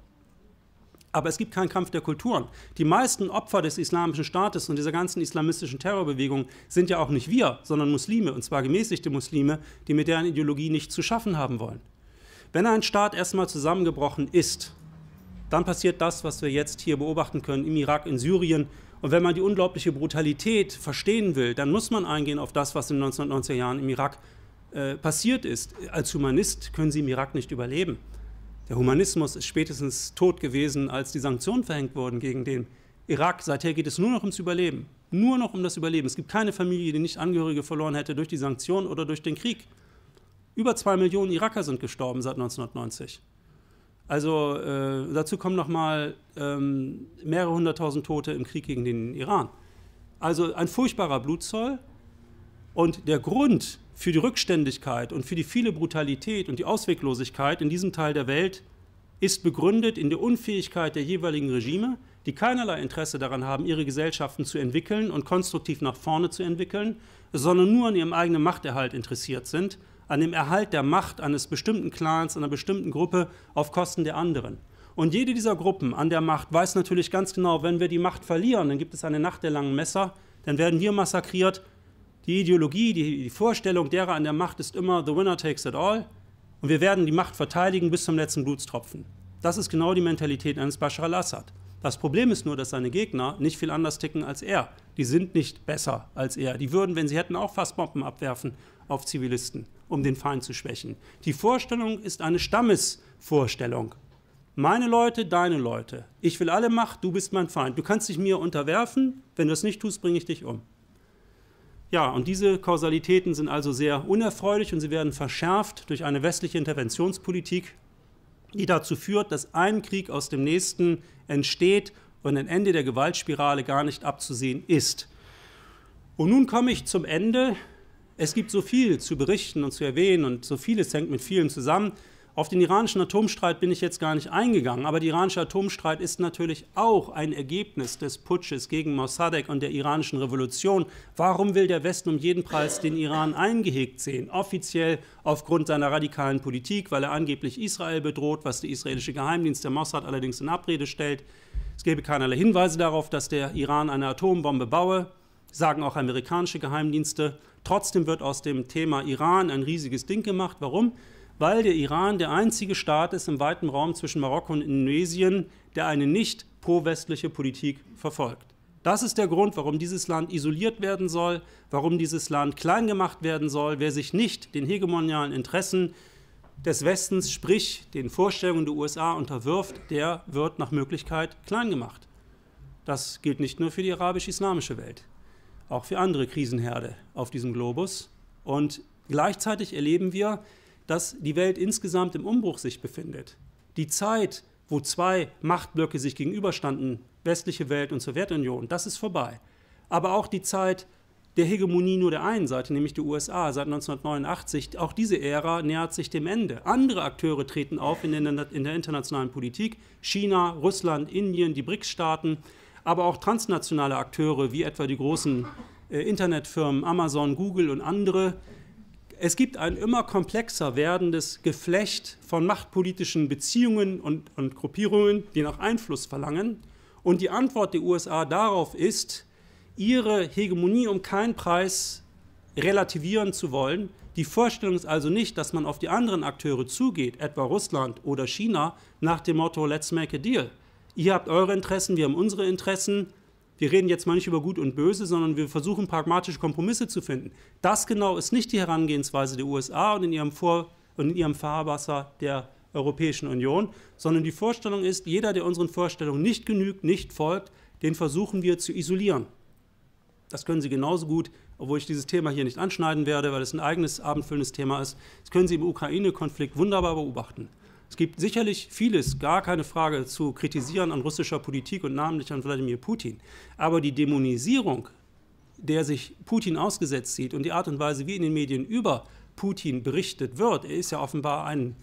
B: Aber es gibt keinen Kampf der Kulturen. Die meisten Opfer des islamischen Staates und dieser ganzen islamistischen Terrorbewegung sind ja auch nicht wir, sondern Muslime, und zwar gemäßigte Muslime, die mit deren Ideologie nichts zu schaffen haben wollen. Wenn ein Staat erstmal zusammengebrochen ist, dann passiert das, was wir jetzt hier beobachten können im Irak, in Syrien. Und wenn man die unglaubliche Brutalität verstehen will, dann muss man eingehen auf das, was in den 1990er Jahren im Irak äh, passiert ist. Als Humanist können Sie im Irak nicht überleben. Der Humanismus ist spätestens tot gewesen, als die Sanktionen verhängt wurden gegen den Irak. Seither geht es nur noch ums Überleben. Nur noch um das Überleben. Es gibt keine Familie, die nicht Angehörige verloren hätte durch die Sanktionen oder durch den Krieg. Über zwei Millionen Iraker sind gestorben seit 1990. Also äh, dazu kommen nochmal ähm, mehrere hunderttausend Tote im Krieg gegen den Iran. Also ein furchtbarer Blutzoll. Und der Grund für die Rückständigkeit und für die viele Brutalität und die Ausweglosigkeit in diesem Teil der Welt ist begründet in der Unfähigkeit der jeweiligen Regime, die keinerlei Interesse daran haben, ihre Gesellschaften zu entwickeln und konstruktiv nach vorne zu entwickeln, sondern nur an ihrem eigenen Machterhalt interessiert sind, an dem Erhalt der Macht eines bestimmten Clans, einer bestimmten Gruppe auf Kosten der anderen. Und jede dieser Gruppen an der Macht weiß natürlich ganz genau, wenn wir die Macht verlieren, dann gibt es eine Nacht der langen Messer, dann werden wir massakriert die Ideologie, die, die Vorstellung derer an der Macht ist immer, the winner takes it all. Und wir werden die Macht verteidigen bis zum letzten Blutstropfen. Das ist genau die Mentalität eines Bashar al-Assad. Das Problem ist nur, dass seine Gegner nicht viel anders ticken als er. Die sind nicht besser als er. Die würden, wenn sie hätten, auch Fassbomben abwerfen auf Zivilisten, um den Feind zu schwächen. Die Vorstellung ist eine Stammesvorstellung. Meine Leute, deine Leute. Ich will alle Macht, du bist mein Feind. Du kannst dich mir unterwerfen, wenn du es nicht tust, bringe ich dich um. Ja, und diese Kausalitäten sind also sehr unerfreulich und sie werden verschärft durch eine westliche Interventionspolitik, die dazu führt, dass ein Krieg aus dem nächsten entsteht und ein Ende der Gewaltspirale gar nicht abzusehen ist. Und nun komme ich zum Ende. Es gibt so viel zu berichten und zu erwähnen und so vieles hängt mit vielen zusammen. Auf den iranischen Atomstreit bin ich jetzt gar nicht eingegangen, aber der iranische Atomstreit ist natürlich auch ein Ergebnis des Putsches gegen Mossadegh und der iranischen Revolution. Warum will der Westen um jeden Preis den Iran eingehegt sehen? Offiziell aufgrund seiner radikalen Politik, weil er angeblich Israel bedroht, was der israelische Geheimdienst der Mossad allerdings in Abrede stellt. Es gäbe keinerlei Hinweise darauf, dass der Iran eine Atombombe baue, sagen auch amerikanische Geheimdienste. Trotzdem wird aus dem Thema Iran ein riesiges Ding gemacht. Warum? Weil der Iran der einzige Staat ist im weiten Raum zwischen Marokko und Indonesien, der eine nicht pro-westliche Politik verfolgt. Das ist der Grund, warum dieses Land isoliert werden soll, warum dieses Land klein gemacht werden soll. Wer sich nicht den hegemonialen Interessen des Westens, sprich den Vorstellungen der USA unterwirft, der wird nach Möglichkeit klein gemacht. Das gilt nicht nur für die arabisch-islamische Welt, auch für andere Krisenherde auf diesem Globus. Und gleichzeitig erleben wir, dass die Welt insgesamt im Umbruch sich befindet. Die Zeit, wo zwei Machtblöcke sich gegenüberstanden, westliche Welt und Sowjetunion, das ist vorbei. Aber auch die Zeit der Hegemonie nur der einen Seite, nämlich der USA seit 1989, auch diese Ära nähert sich dem Ende. Andere Akteure treten auf in der, in der internationalen Politik, China, Russland, Indien, die BRICS-Staaten, aber auch transnationale Akteure wie etwa die großen äh, Internetfirmen Amazon, Google und andere, es gibt ein immer komplexer werdendes Geflecht von machtpolitischen Beziehungen und, und Gruppierungen, die nach Einfluss verlangen. Und die Antwort der USA darauf ist, ihre Hegemonie um keinen Preis relativieren zu wollen. Die Vorstellung ist also nicht, dass man auf die anderen Akteure zugeht, etwa Russland oder China, nach dem Motto Let's make a deal. Ihr habt eure Interessen, wir haben unsere Interessen. Wir reden jetzt mal nicht über Gut und Böse, sondern wir versuchen pragmatische Kompromisse zu finden. Das genau ist nicht die Herangehensweise der USA und in ihrem, Vor und in ihrem Fahrwasser der Europäischen Union, sondern die Vorstellung ist, jeder, der unseren Vorstellungen nicht genügt, nicht folgt, den versuchen wir zu isolieren. Das können Sie genauso gut, obwohl ich dieses Thema hier nicht anschneiden werde, weil es ein eigenes abendfüllendes Thema ist, das können Sie im Ukraine-Konflikt wunderbar beobachten. Es gibt sicherlich vieles, gar keine Frage, zu kritisieren an russischer Politik und namentlich an Wladimir Putin. Aber die Dämonisierung, der sich Putin ausgesetzt sieht und die Art und Weise, wie in den Medien über Putin berichtet wird, er ist ja offenbar ein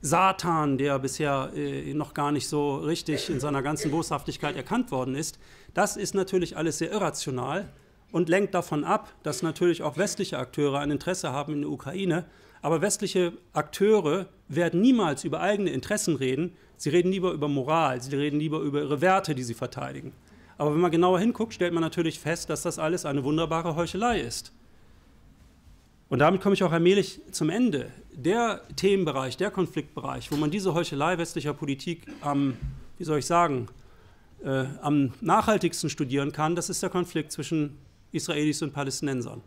B: Satan, der bisher äh, noch gar nicht so richtig in seiner ganzen Boshaftigkeit erkannt worden ist, das ist natürlich alles sehr irrational und lenkt davon ab, dass natürlich auch westliche Akteure ein Interesse haben in der Ukraine, aber westliche Akteure werden niemals über eigene Interessen reden. Sie reden lieber über Moral, sie reden lieber über ihre Werte, die sie verteidigen. Aber wenn man genauer hinguckt, stellt man natürlich fest, dass das alles eine wunderbare Heuchelei ist. Und damit komme ich auch allmählich zum Ende. Der Themenbereich, der Konfliktbereich, wo man diese Heuchelei westlicher Politik am, wie soll ich sagen, äh, am nachhaltigsten studieren kann, das ist der Konflikt zwischen Israelis und Palästinensern.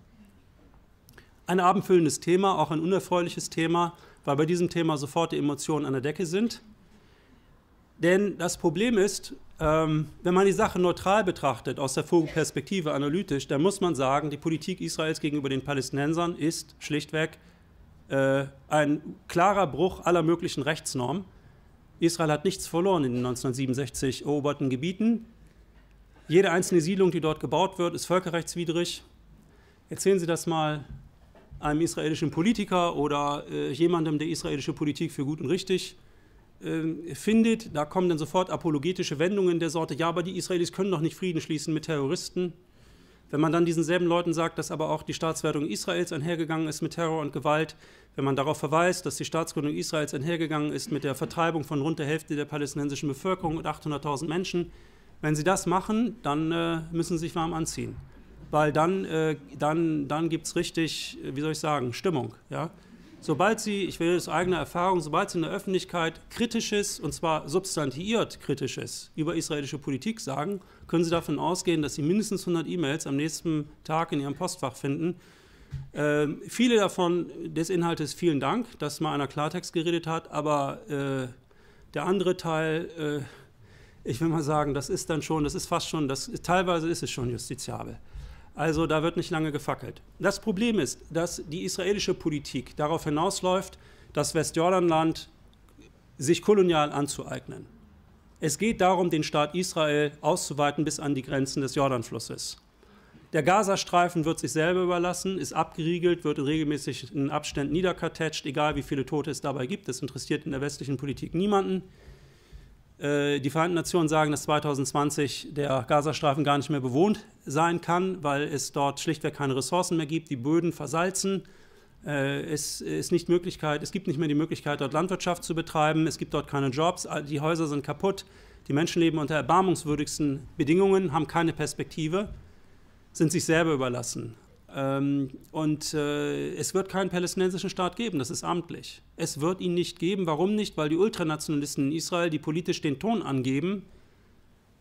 B: Ein abendfüllendes Thema, auch ein unerfreuliches Thema, weil bei diesem Thema sofort die Emotionen an der Decke sind. Denn das Problem ist, ähm, wenn man die Sache neutral betrachtet, aus der Vogelperspektive analytisch, dann muss man sagen, die Politik Israels gegenüber den Palästinensern ist schlichtweg äh, ein klarer Bruch aller möglichen Rechtsnormen. Israel hat nichts verloren in den 1967 eroberten Gebieten. Jede einzelne Siedlung, die dort gebaut wird, ist völkerrechtswidrig. Erzählen Sie das mal einem israelischen Politiker oder äh, jemandem, der israelische Politik für gut und richtig äh, findet. Da kommen dann sofort apologetische Wendungen der Sorte, ja, aber die Israelis können doch nicht Frieden schließen mit Terroristen. Wenn man dann diesen selben Leuten sagt, dass aber auch die Staatswertung Israels einhergegangen ist mit Terror und Gewalt, wenn man darauf verweist, dass die Staatsgründung Israels einhergegangen ist mit der Vertreibung von rund der Hälfte der palästinensischen Bevölkerung und 800.000 Menschen, wenn sie das machen, dann äh, müssen sie sich warm anziehen weil dann, äh, dann, dann gibt es richtig, wie soll ich sagen, Stimmung. Ja? Sobald Sie, ich will das eigene Erfahrung, sobald Sie in der Öffentlichkeit kritisches, und zwar substantiiert kritisches über israelische Politik sagen, können Sie davon ausgehen, dass Sie mindestens 100 E-Mails am nächsten Tag in Ihrem Postfach finden. Äh, viele davon des Inhaltes vielen Dank, dass mal einer Klartext geredet hat, aber äh, der andere Teil, äh, ich will mal sagen, das ist dann schon, das ist fast schon, das, teilweise ist es schon justiziabel. Also da wird nicht lange gefackelt. Das Problem ist, dass die israelische Politik darauf hinausläuft, das Westjordanland sich kolonial anzueignen. Es geht darum, den Staat Israel auszuweiten bis an die Grenzen des Jordanflusses. Der Gazastreifen wird sich selber überlassen, ist abgeriegelt, wird in regelmäßigen Abständen niederkartätscht, egal wie viele Tote es dabei gibt. Das interessiert in der westlichen Politik niemanden. Äh, die Vereinten Nationen sagen, dass 2020 der Gazastreifen gar nicht mehr bewohnt sein kann, weil es dort schlichtweg keine Ressourcen mehr gibt, die Böden versalzen. Äh, es, ist nicht Möglichkeit, es gibt nicht mehr die Möglichkeit, dort Landwirtschaft zu betreiben. Es gibt dort keine Jobs. Die Häuser sind kaputt. Die Menschen leben unter erbarmungswürdigsten Bedingungen, haben keine Perspektive, sind sich selber überlassen. Ähm, und äh, es wird keinen palästinensischen Staat geben, das ist amtlich. Es wird ihn nicht geben. Warum nicht? Weil die Ultranationalisten in Israel, die politisch den Ton angeben,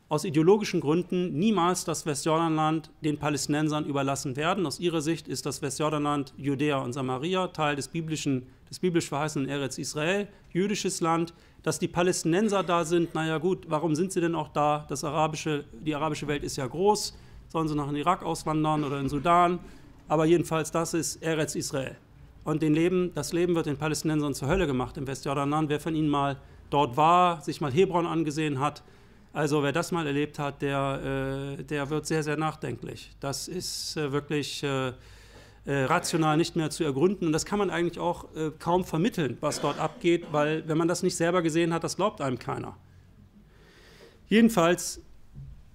B: aus ideologischen Gründen niemals das Westjordanland den Palästinensern überlassen werden. Aus ihrer Sicht ist das Westjordanland Judäa und Samaria, Teil des, biblischen, des biblisch verheißenen Eretz Israel, jüdisches Land. Dass die Palästinenser da sind, naja gut, warum sind sie denn auch da? Das arabische, die arabische Welt ist ja groß. Sollen sie nach in Irak auswandern oder in Sudan? Aber jedenfalls, das ist Eretz Israel. Und Leben, das Leben wird den Palästinensern zur Hölle gemacht im Westjordanland. Wer von ihnen mal dort war, sich mal Hebron angesehen hat, also wer das mal erlebt hat, der, äh, der wird sehr, sehr nachdenklich. Das ist äh, wirklich äh, rational nicht mehr zu ergründen. Und das kann man eigentlich auch kaum vermitteln, was dort abgeht, weil wenn man das nicht selber gesehen hat, das glaubt einem keiner. Jedenfalls,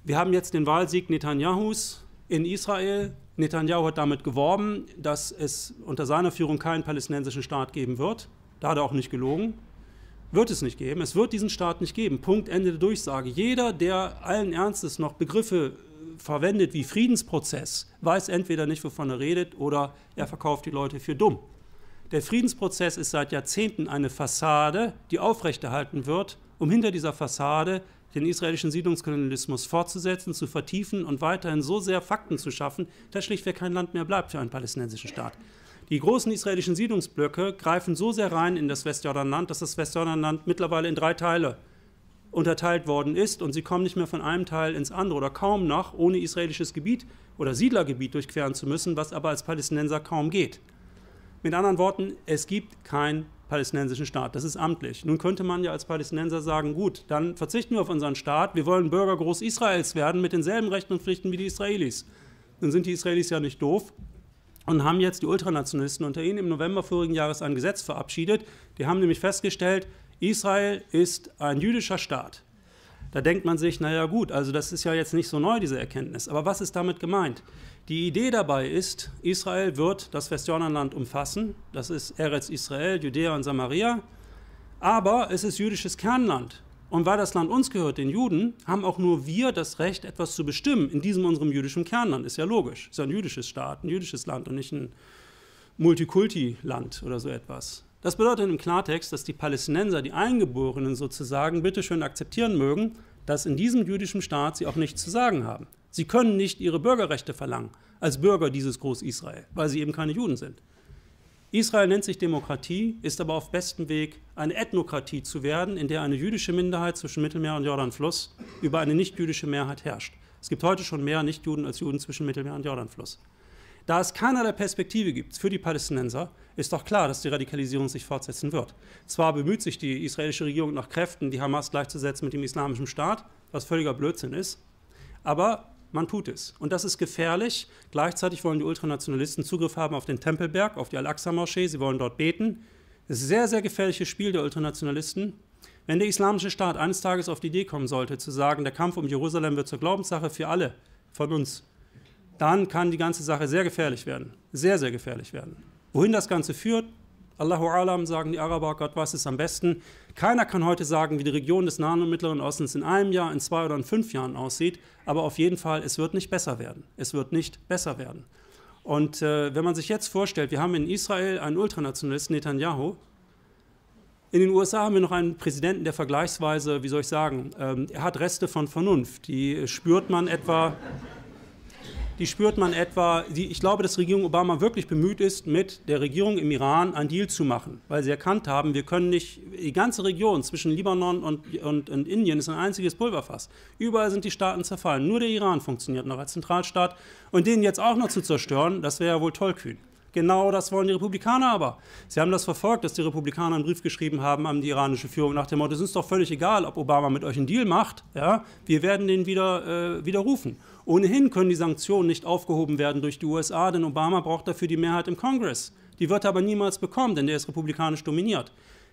B: wir haben jetzt den Wahlsieg Netanyahus in Israel. Netanyahu hat damit geworben, dass es unter seiner Führung keinen palästinensischen Staat geben wird. Da hat er auch nicht gelogen. Wird es nicht geben. Es wird diesen Staat nicht geben. Punkt, Ende der Durchsage. Jeder, der allen Ernstes noch Begriffe verwendet wie Friedensprozess, weiß entweder nicht, wovon er redet, oder er verkauft die Leute für dumm. Der Friedensprozess ist seit Jahrzehnten eine Fassade, die aufrechterhalten wird, um hinter dieser Fassade den israelischen Siedlungskolonialismus fortzusetzen, zu vertiefen und weiterhin so sehr Fakten zu schaffen, dass schlichtweg kein Land mehr bleibt für einen palästinensischen Staat. Die großen israelischen Siedlungsblöcke greifen so sehr rein in das Westjordanland, dass das Westjordanland mittlerweile in drei Teile unterteilt worden ist und sie kommen nicht mehr von einem Teil ins andere oder kaum noch, ohne israelisches Gebiet oder Siedlergebiet durchqueren zu müssen, was aber als Palästinenser kaum geht. Mit anderen Worten, es gibt keinen palästinensischen Staat. Das ist amtlich. Nun könnte man ja als Palästinenser sagen, gut, dann verzichten wir auf unseren Staat, wir wollen Bürger Groß Israels werden mit denselben Rechten und Pflichten wie die Israelis. Dann sind die Israelis ja nicht doof und haben jetzt die Ultranationalisten unter ihnen im November vorigen Jahres ein Gesetz verabschiedet. Die haben nämlich festgestellt, Israel ist ein jüdischer Staat. Da denkt man sich, naja gut, also das ist ja jetzt nicht so neu, diese Erkenntnis. Aber was ist damit gemeint? Die Idee dabei ist, Israel wird das Westjordanland umfassen. Das ist Eretz Israel, Judäa und Samaria. Aber es ist jüdisches Kernland. Und weil das Land uns gehört, den Juden, haben auch nur wir das Recht, etwas zu bestimmen in diesem unserem jüdischen Kernland. Ist ja logisch. Ist ja ein jüdisches Staat, ein jüdisches Land und nicht ein Multikulti-Land oder so etwas. Das bedeutet im Klartext, dass die Palästinenser, die Eingeborenen sozusagen, bitteschön akzeptieren mögen, dass in diesem jüdischen Staat sie auch nichts zu sagen haben. Sie können nicht ihre Bürgerrechte verlangen als Bürger dieses Groß-Israel, weil sie eben keine Juden sind. Israel nennt sich Demokratie, ist aber auf bestem Weg, eine Ethnokratie zu werden, in der eine jüdische Minderheit zwischen Mittelmeer und Jordanfluss über eine nichtjüdische Mehrheit herrscht. Es gibt heute schon mehr Nichtjuden als Juden zwischen Mittelmeer und Jordanfluss. Da es keinerlei Perspektive gibt für die Palästinenser, ist doch klar, dass die Radikalisierung sich fortsetzen wird. Zwar bemüht sich die israelische Regierung nach Kräften, die Hamas gleichzusetzen mit dem islamischen Staat, was völliger Blödsinn ist, aber man tut es. Und das ist gefährlich. Gleichzeitig wollen die Ultranationalisten Zugriff haben auf den Tempelberg, auf die Al-Aqsa-Moschee. Sie wollen dort beten. Das ist ein sehr, sehr gefährliches Spiel der Ultranationalisten. Wenn der islamische Staat eines Tages auf die Idee kommen sollte, zu sagen, der Kampf um Jerusalem wird zur Glaubenssache für alle von uns, dann kann die ganze Sache sehr gefährlich werden. Sehr, sehr gefährlich werden. Wohin das Ganze führt, Allahu Alam, sagen die Araber, Gott weiß es am besten. Keiner kann heute sagen, wie die Region des Nahen und Mittleren Ostens in einem Jahr, in zwei oder in fünf Jahren aussieht, aber auf jeden Fall, es wird nicht besser werden. Es wird nicht besser werden. Und äh, wenn man sich jetzt vorstellt, wir haben in Israel einen Ultranationalisten, Netanyahu, in den USA haben wir noch einen Präsidenten, der vergleichsweise, wie soll ich sagen, ähm, er hat Reste von Vernunft. Die spürt man etwa die spürt man etwa, ich glaube, dass Regierung Obama wirklich bemüht ist, mit der Regierung im Iran einen Deal zu machen, weil sie erkannt haben, wir können nicht, die ganze Region zwischen Libanon und, und, und Indien ist ein einziges Pulverfass. Überall sind die Staaten zerfallen. Nur der Iran funktioniert noch als Zentralstaat und den jetzt auch noch zu zerstören, das wäre ja wohl tollkühn. Genau das wollen die Republikaner aber. Sie haben das verfolgt, dass die Republikaner einen Brief geschrieben haben an die iranische Führung nach dem Motto, es ist doch völlig egal, ob Obama mit euch einen Deal macht, ja, wir werden den wieder äh, widerrufen. Ohnehin können die Sanktionen nicht aufgehoben werden durch die USA, denn Obama braucht dafür die Mehrheit im Kongress. Die wird er aber niemals bekommen, denn der ist republikanisch dominiert.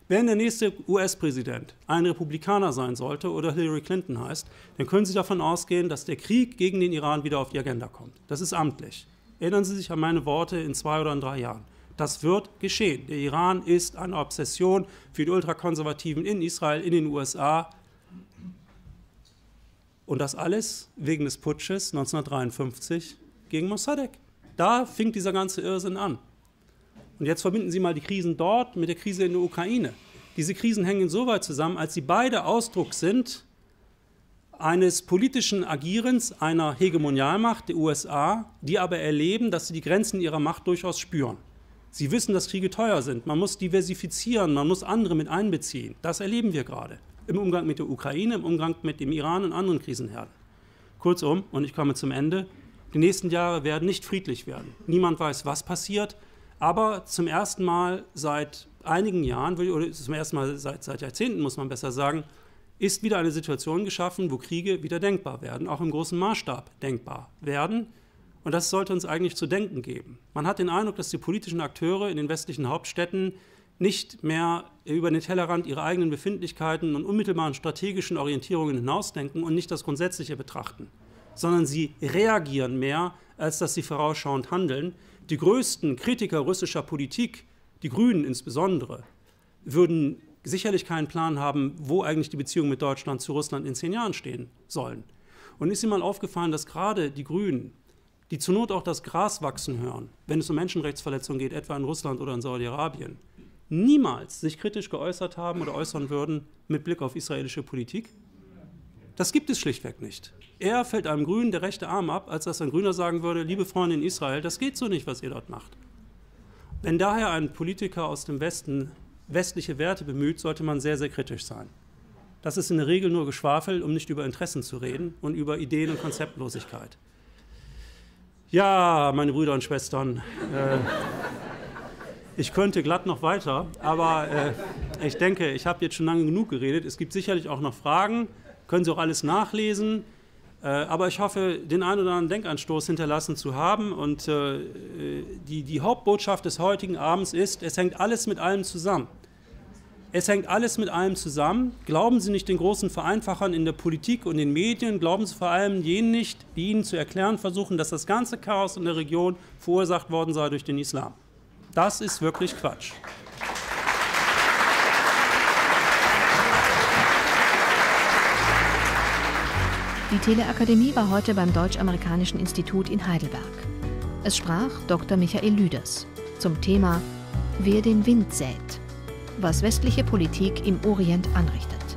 B: Wenn der nächste US-Präsident ein Republikaner sein sollte oder Hillary Clinton heißt, dann können Sie davon ausgehen, dass der Krieg gegen den Iran wieder auf die Agenda kommt. Das ist amtlich. Erinnern Sie sich an meine Worte in zwei oder in drei Jahren. Das wird geschehen. Der Iran ist eine Obsession für die Ultrakonservativen in Israel, in den USA. Und das alles wegen des Putsches 1953 gegen Mossadegh. Da fing dieser ganze Irrsinn an. Und jetzt verbinden Sie mal die Krisen dort mit der Krise in der Ukraine. Diese Krisen hängen insoweit zusammen, als sie beide Ausdruck sind eines politischen Agierens einer Hegemonialmacht, der USA, die aber erleben, dass sie die Grenzen ihrer Macht durchaus spüren. Sie wissen, dass Kriege teuer sind. Man muss diversifizieren, man muss andere mit einbeziehen. Das erleben wir gerade im Umgang mit der Ukraine, im Umgang mit dem Iran und anderen Krisenherden. Kurzum, und ich komme zum Ende, die nächsten Jahre werden nicht friedlich werden. Niemand weiß, was passiert, aber zum ersten Mal seit einigen Jahren, oder zum ersten Mal seit, seit Jahrzehnten muss man besser sagen, ist wieder eine Situation geschaffen, wo Kriege wieder denkbar werden, auch im großen Maßstab denkbar werden. Und das sollte uns eigentlich zu denken geben. Man hat den Eindruck, dass die politischen Akteure in den westlichen Hauptstädten nicht mehr über den Tellerrand ihrer eigenen Befindlichkeiten und unmittelbaren strategischen Orientierungen hinausdenken und nicht das Grundsätzliche betrachten, sondern sie reagieren mehr, als dass sie vorausschauend handeln. Die größten Kritiker russischer Politik, die Grünen insbesondere, würden sicherlich keinen Plan haben, wo eigentlich die Beziehungen mit Deutschland zu Russland in zehn Jahren stehen sollen. Und ist Ihnen mal aufgefallen, dass gerade die Grünen, die zur Not auch das Gras wachsen hören, wenn es um Menschenrechtsverletzungen geht, etwa in Russland oder in Saudi-Arabien, niemals sich kritisch geäußert haben oder äußern würden mit Blick auf israelische Politik? Das gibt es schlichtweg nicht. Er fällt einem Grünen der rechte Arm ab, als dass ein Grüner sagen würde, liebe Freunde in Israel, das geht so nicht, was ihr dort macht. Wenn daher ein Politiker aus dem Westen westliche Werte bemüht, sollte man sehr, sehr kritisch sein. Das ist in der Regel nur Geschwafel, um nicht über Interessen zu reden und über Ideen und Konzeptlosigkeit. Ja, meine Brüder und Schwestern, äh, ich könnte glatt noch weiter, aber äh, ich denke, ich habe jetzt schon lange genug geredet. Es gibt sicherlich auch noch Fragen, können Sie auch alles nachlesen. Äh, aber ich hoffe, den einen oder anderen Denkanstoß hinterlassen zu haben. Und äh, die, die Hauptbotschaft des heutigen Abends ist, es hängt alles mit allem zusammen. Es hängt alles mit allem zusammen. Glauben Sie nicht den großen Vereinfachern in der Politik und den Medien, glauben Sie vor allem jenen nicht, die Ihnen zu erklären versuchen, dass das ganze Chaos in der Region verursacht worden sei durch den Islam. Das ist wirklich Quatsch.
A: Die Teleakademie war heute beim Deutsch-Amerikanischen Institut in Heidelberg. Es sprach Dr. Michael Lüders zum Thema Wer den Wind sät, was westliche Politik im Orient anrichtet.